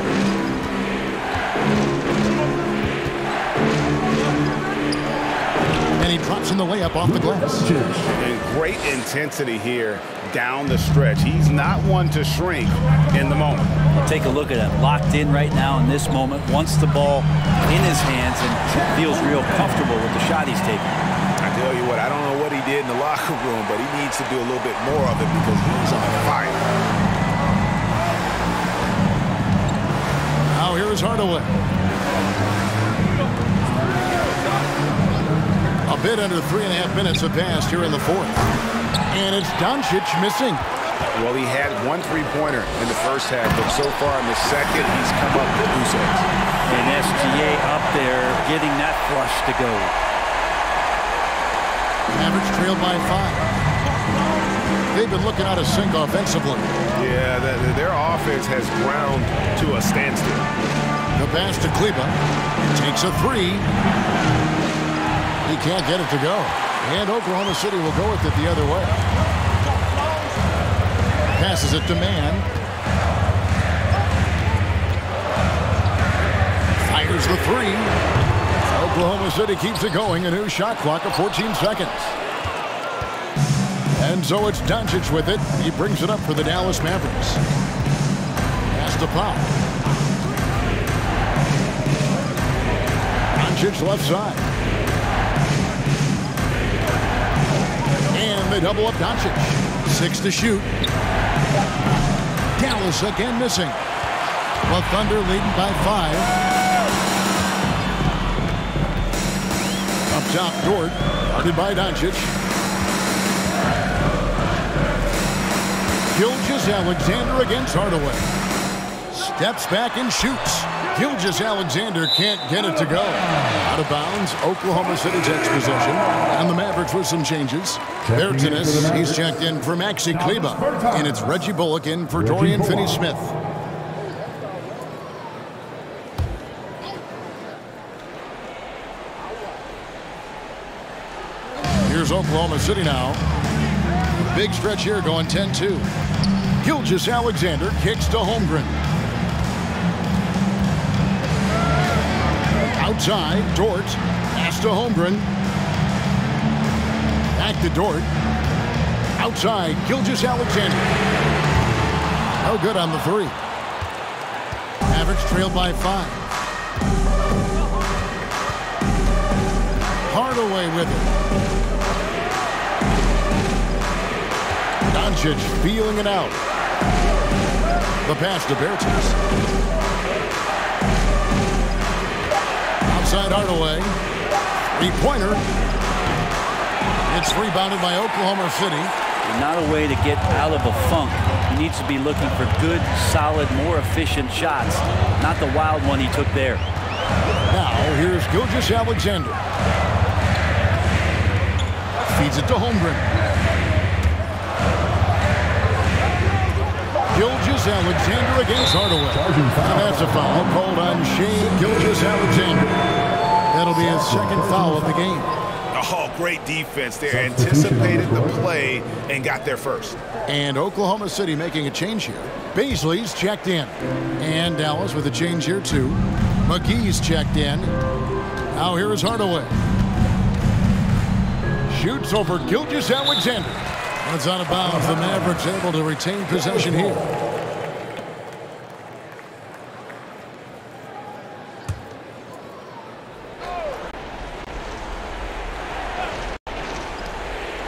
He drops in the layup off the glass. And great intensity here down the stretch. He's not one to shrink in the moment. Take a look at him. Locked in right now in this moment. Wants the ball in his hands and feels real comfortable with the shot he's taking. I tell you what, I don't know what he did in the locker room, but he needs to do a little bit more of it because he's on fire. Now here is Hardaway. A bit under three and a half minutes have passed here in the fourth. And it's Doncic missing. Well, he had one three-pointer in the first half, but so far in the second, he's come up with two sets. And SGA up there getting that flush to go. Mavericks trailed by five. They've been looking out of sync offensively. Yeah, the, their offense has ground to a standstill. The pass to Kleber. Takes a three. He can't get it to go. And Oklahoma City will go with it the other way. Passes it to Mann. Fires the three. Oklahoma City keeps it going. A new shot clock of 14 seconds. And so it's Doncic with it. He brings it up for the Dallas Mavericks. Pass to Pop. Doncic left side. Double up Doncic. Six to shoot. Dallas again missing. The Thunder leading by five. Up top, Dort. Guarded by Doncic. Gilgeous Alexander against Hardaway. Steps back and shoots. Gilgeous Alexander can't get it to go. Out of bounds, Oklahoma City takes possession. And the Mavericks with some changes. Bertans, he's checked in for Maxi Kleber. And it's Reggie Bullock in for Dorian Finney-Smith. Here's Oklahoma City now. Big stretch here going 10-2. Gilgeous Alexander kicks to Holmgren. Outside, Dort. Pass to Holmgren. Back to Dort. Outside, Gilgeous Alexander. No good on the three. Mavericks trailed by five. Hardaway with it. Doncic feeling it out. The pass to Bertans. Outside Hardaway. Three-pointer. It's rebounded by Oklahoma City. Not a way to get out of a funk. He needs to be looking for good, solid, more efficient shots. Not the wild one he took there. Now, here's Gilgeous Alexander. Feeds it to Holmgren. Gilgeous Alexander against Hardaway. And that's a foul called on Shai Gilgeous Alexander. That'll be his second foul of the game. Oh, great defense. They anticipated the play and got there first. And Oklahoma City making a change here. Bazley's checked in. And Dallas with a change here too. McGee's checked in. Now here is Hardaway. Shoots over Gilgeous Alexander. Runs out of bounds. The Mavericks able to retain possession here.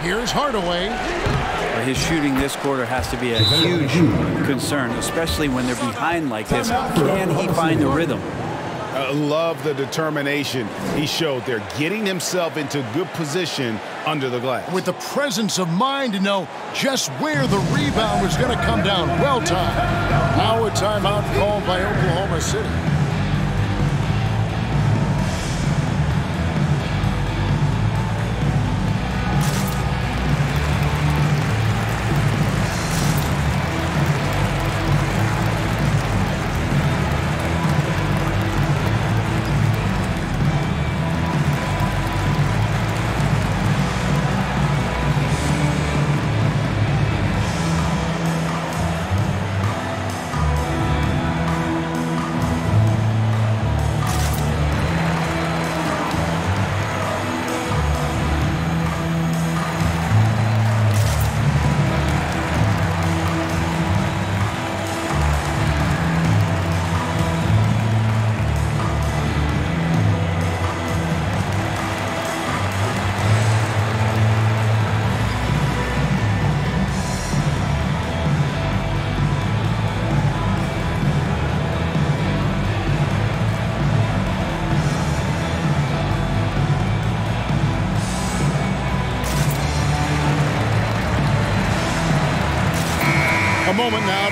Here's Hardaway. His shooting this quarter has to be a huge concern, especially when they're behind like this. Can he find the rhythm? I love the determination he showed there, getting himself into good position under the glass. With the presence of mind to know just where the rebound was going to come down. Well timed. Now a timeout called by Oklahoma City.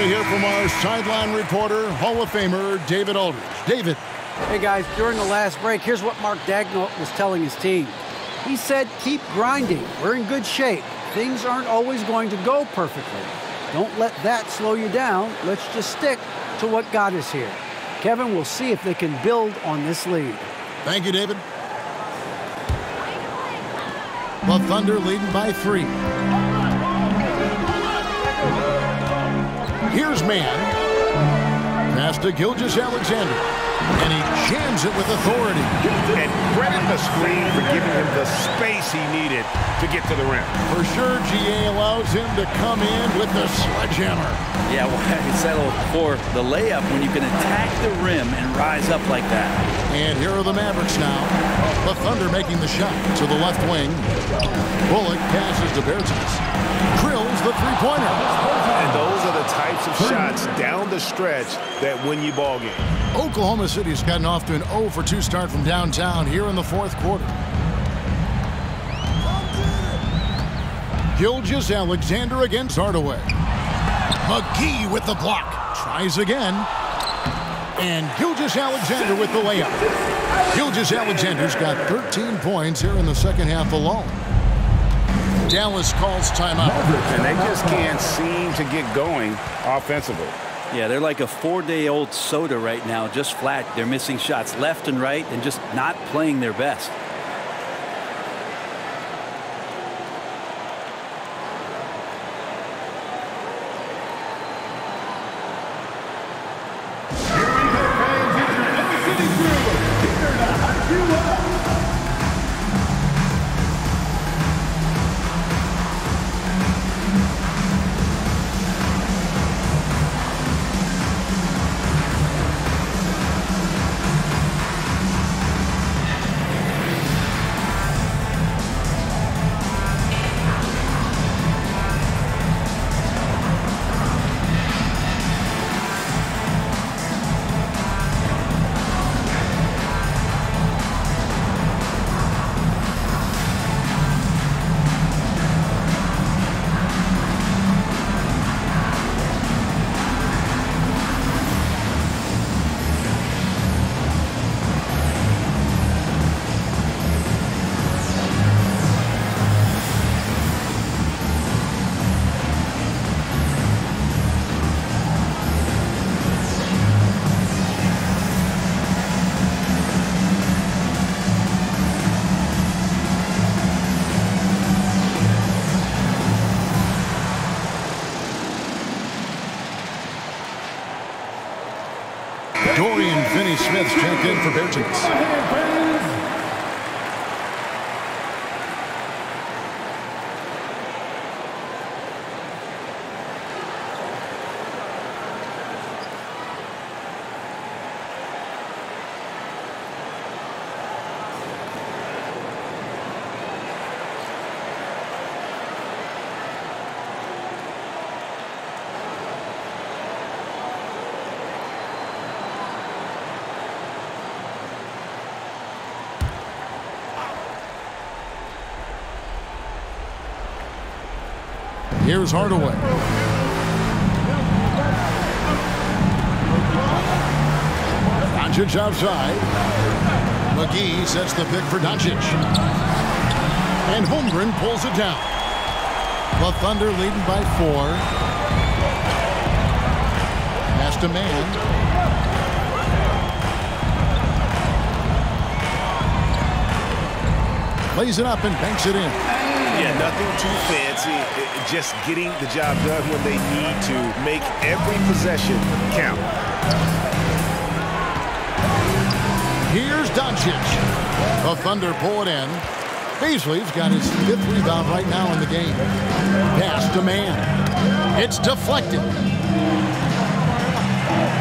Hear from our sideline reporter, Hall of Famer David Aldridge. David. Hey guys, during the last break, here's what Mark Daigneault was telling his team. He said, keep grinding. We're in good shape. Things aren't always going to go perfectly. Don't let that slow you down. Let's just stick to what got us here. Kevin, we'll see if they can build on this lead. Thank you, David. The Thunder leading by three. Here's Mann. Pass to Gilgeous Alexander. And he jams it with authority. And credit the screen for giving him the space he needed to get to the rim. For sure, GA allows him to come in with the sledgehammer. Yeah, well, I settle for the layup when you can attack the rim and rise up like that. And here are the Mavericks now. The Thunder making the shot to the left wing. Bullock passes to Bertans. Drills the three-pointer. And those are the types of shots down the stretch that win you ball games. Oklahoma City's gotten off to an 0 for 2 start from downtown here in the fourth quarter. Gilgeous Alexander against Hardaway. McGee with the block. Tries again. And Gilgeous Alexander with the layup. Gilgeous Alexander's got 13 points here in the second half alone. Dallas calls timeout. And they just can't seem to get going offensively. Yeah, they're like a four-day-old soda right now, just flat. They're missing shots left and right and just not playing their best. Finney-Smith checked in for Bear Chickens. Here's Hardaway. Doncic outside. McGee sets the pick for Doncic. And Holmgren pulls it down. The Thunder leading by four. Pass to Mann. Lays it up and banks it in. Yeah, nothing too fancy. Just getting the job done when they need to. Make every possession count. Here's Doncic. The Thunder pull it in. Bazley's got his fifth rebound right now in the game. Pass to Mann. It's deflected.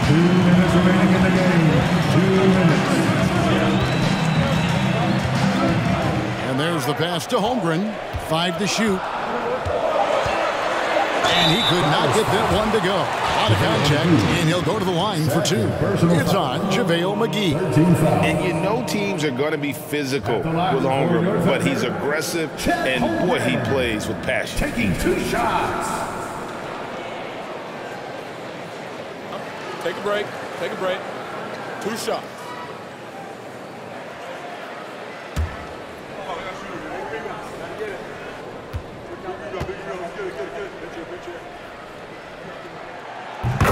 Two minutes remaining in the game. Two minutes. And there's the pass to Holmgren. Five to shoot. And he could not get that one to go. A lot of contact, and he'll go to the line for two. It's on JaVale McGee. And you know teams are going to be physical with Holmgren, but he's aggressive, and boy, he plays with passion. Taking two shots. Take a break. Take a break. Two shots.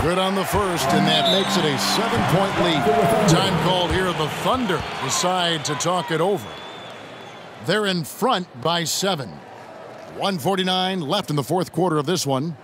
Good on the first, and that makes it a seven-point lead. Time called here. The Thunder decide to talk it over. They're in front by seven. 149 left in the fourth quarter of this one.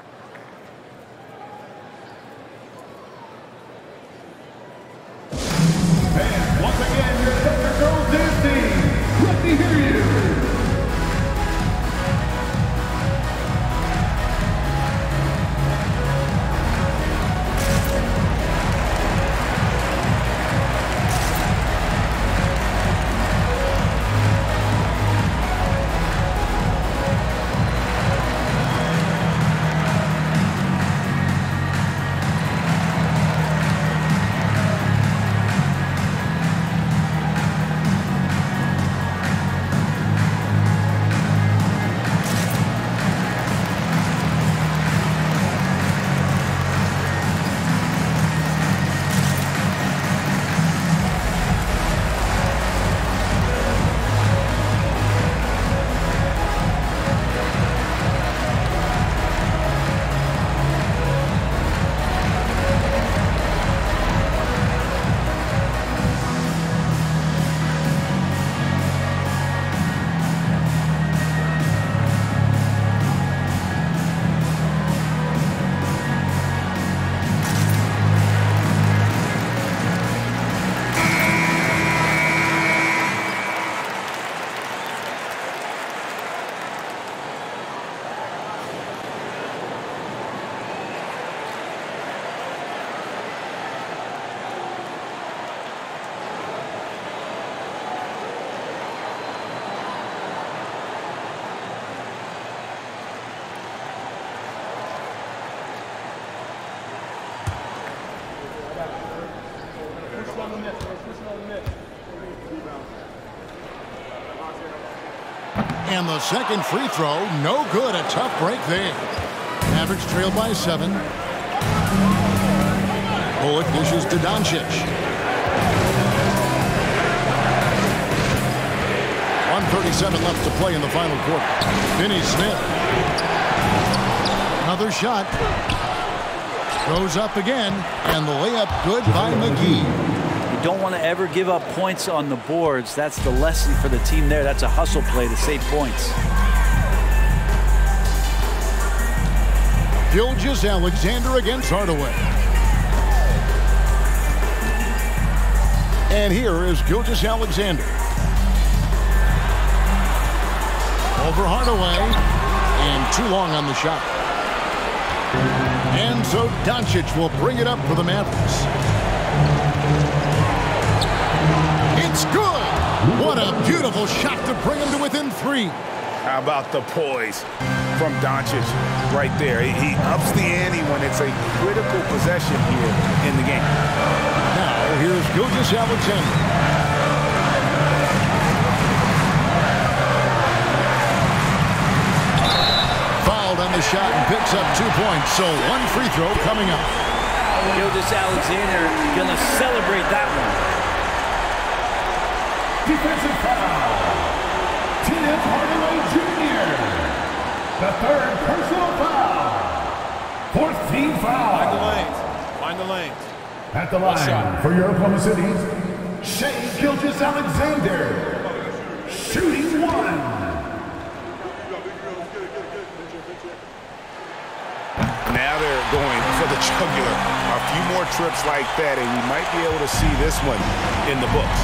And the second free throw, no good. A tough break there. Mavericks trail by seven. Bullock dishes to Doncic. 137 left to play in the final quarter. Finney Smith. Another shot. Goes up again, and the layup good by McGee. Don't want to ever give up points on the boards. That's the lesson for the team there. That's a hustle play to save points. Gilgeous Alexander against Hardaway. And here is Gilgeous Alexander. Over Hardaway. And too long on the shot. And so Doncic will bring it up for the Mavericks. It's good. What a beautiful shot to bring him to within three. How about the poise from Doncic right there? He, he ups the ante when it's a critical possession here in the game. Now here's Gilgeous Alexander. Fouled on the shot and picks up two points. So one free throw coming up. Gilgeous Alexander gonna celebrate that one. Defensive foul. Tim Hardaway Jr. The third personal foul. Fourth team foul. Find the lanes. Find the lanes. At the line shot. for your Oklahoma City, Shai Gilgeous Alexander. Shooting one. Now they're going for the jugular. A few more trips like that, and we might be able to see this one in the books.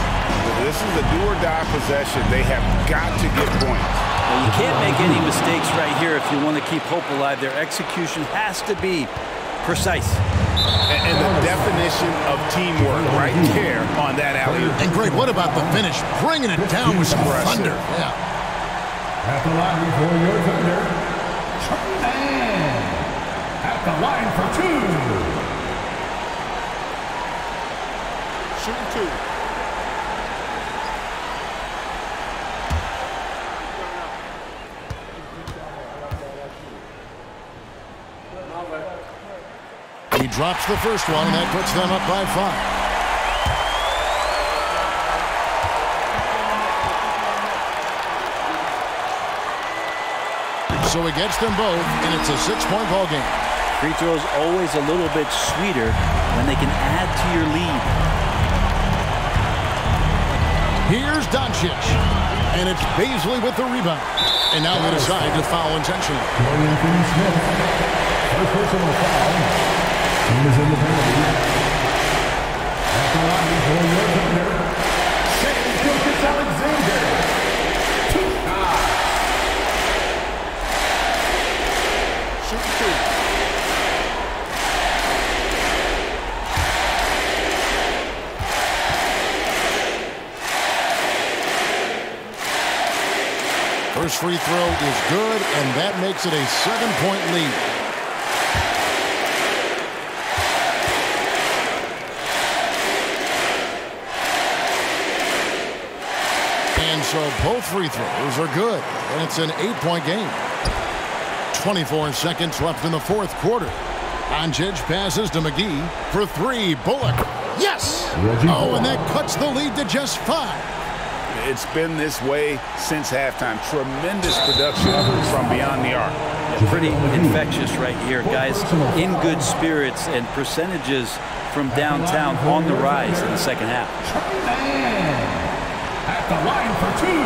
This is a do-or-die possession. They have got to get points. Well, you can't make any mistakes right here if you want to keep hope alive. Their execution has to be precise. And, and the definition of teamwork right there on that alley. And great, what about the finish? Bringing it down with some thunder. Yeah. At the line for your thunder, Charlie Mann. At the line for two. Shooting two. He drops the first one, and that puts them up by five. So he gets them both, and it's a six-point ball game. Free throws always a little bit sweeter when they can add to your lead. Here's Doncic, and it's Bazley with the rebound. And now they decide to foul intentionally. Dorian Finney-Smith. First personal foul. Team is in the penalty. At First free throw is good, and that makes it a seven-point lead. And so both free throws are good, and it's an eight-point game. 24 seconds left in the fourth quarter. Doncic passes to McGee for three. Bullock, yes! Oh, and that cuts the lead to just five. It's been this way since halftime. Tremendous production from beyond the arc. Yeah, pretty infectious right here, guys. In good spirits and percentages from downtown on the rise in the second half. At the line for two.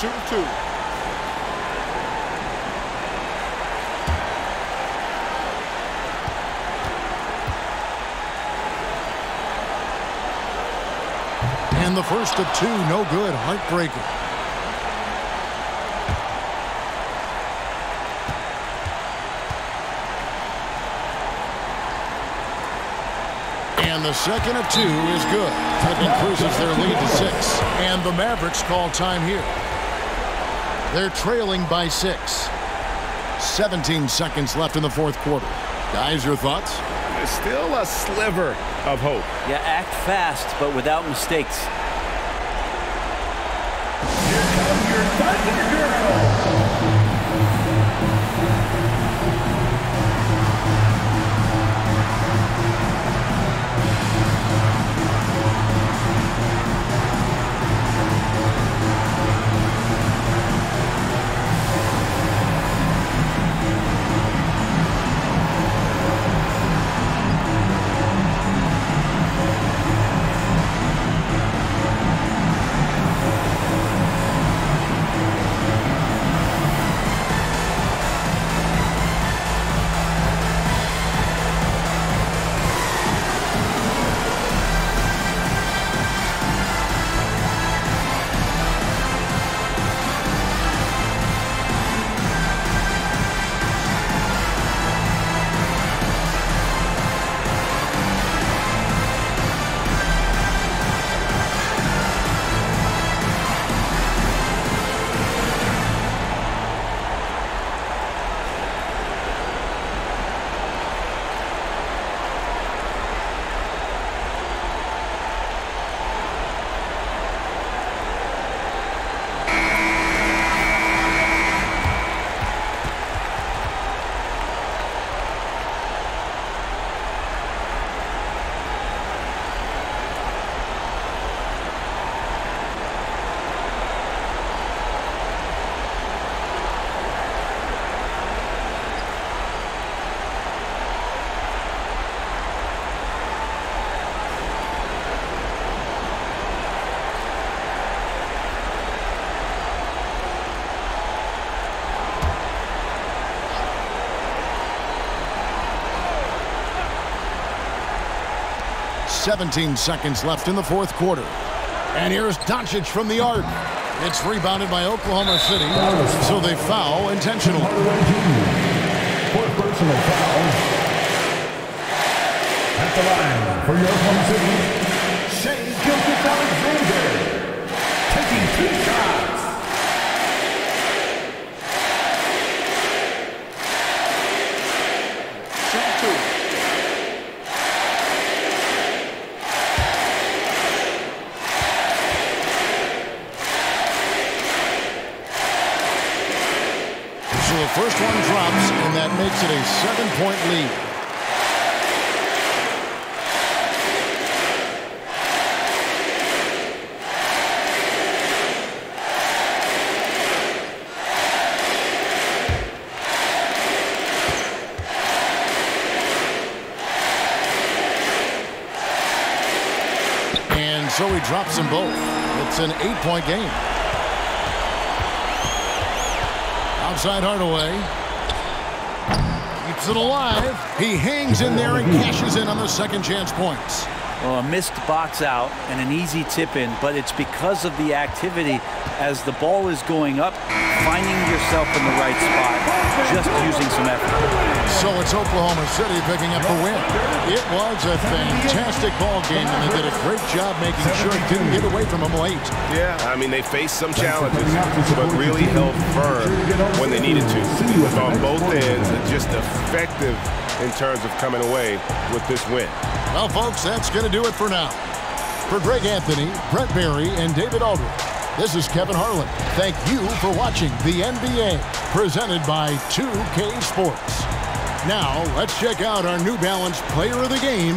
Shooting two. And the first of two, no good. Heartbreaker. And the second of two is good. That increases their lead to six. And the Mavericks call time here. They're trailing by six. 17 seconds left in the fourth quarter. Guys, your thoughts? There's still a sliver of hope. Yeah, act fast, but without mistakes. 17 seconds left in the fourth quarter. And here's Doncic from the arc. It's rebounded by Oklahoma City, so they foul intentionally. Fourth personal foul. At the line for Oklahoma City, Shai Gilgeous Alexander. Taking two shots. Drops them both. It's an eight-point game. Outside Hardaway. Keeps it alive. He hangs in there and cashes in on the second chance points. Well, a missed box out and an easy tip in, but it's because of the activity as the ball is going up, finding yourself in the right spot, just using some effort. So it's Oklahoma City picking up the win. It was a fantastic ball game, and they did a great job making sure it didn't get away from them late. Yeah, I mean, they faced some challenges, but really held firm when they needed to. It was on both ends and just effective in terms of coming away with this win. Well, folks, that's going to do it for now. For Greg Anthony, Brent Barry, and David Aldridge, this is Kevin Harlan. Thank you for watching the NBA, presented by 2K Sports. Now, let's check out our New Balance player of the game,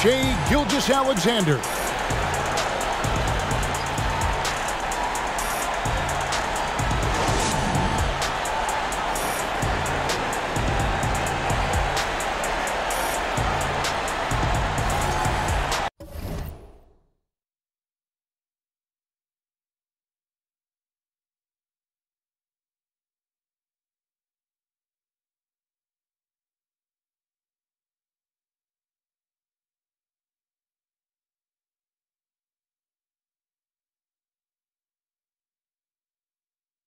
Shai Gilgeous Alexander.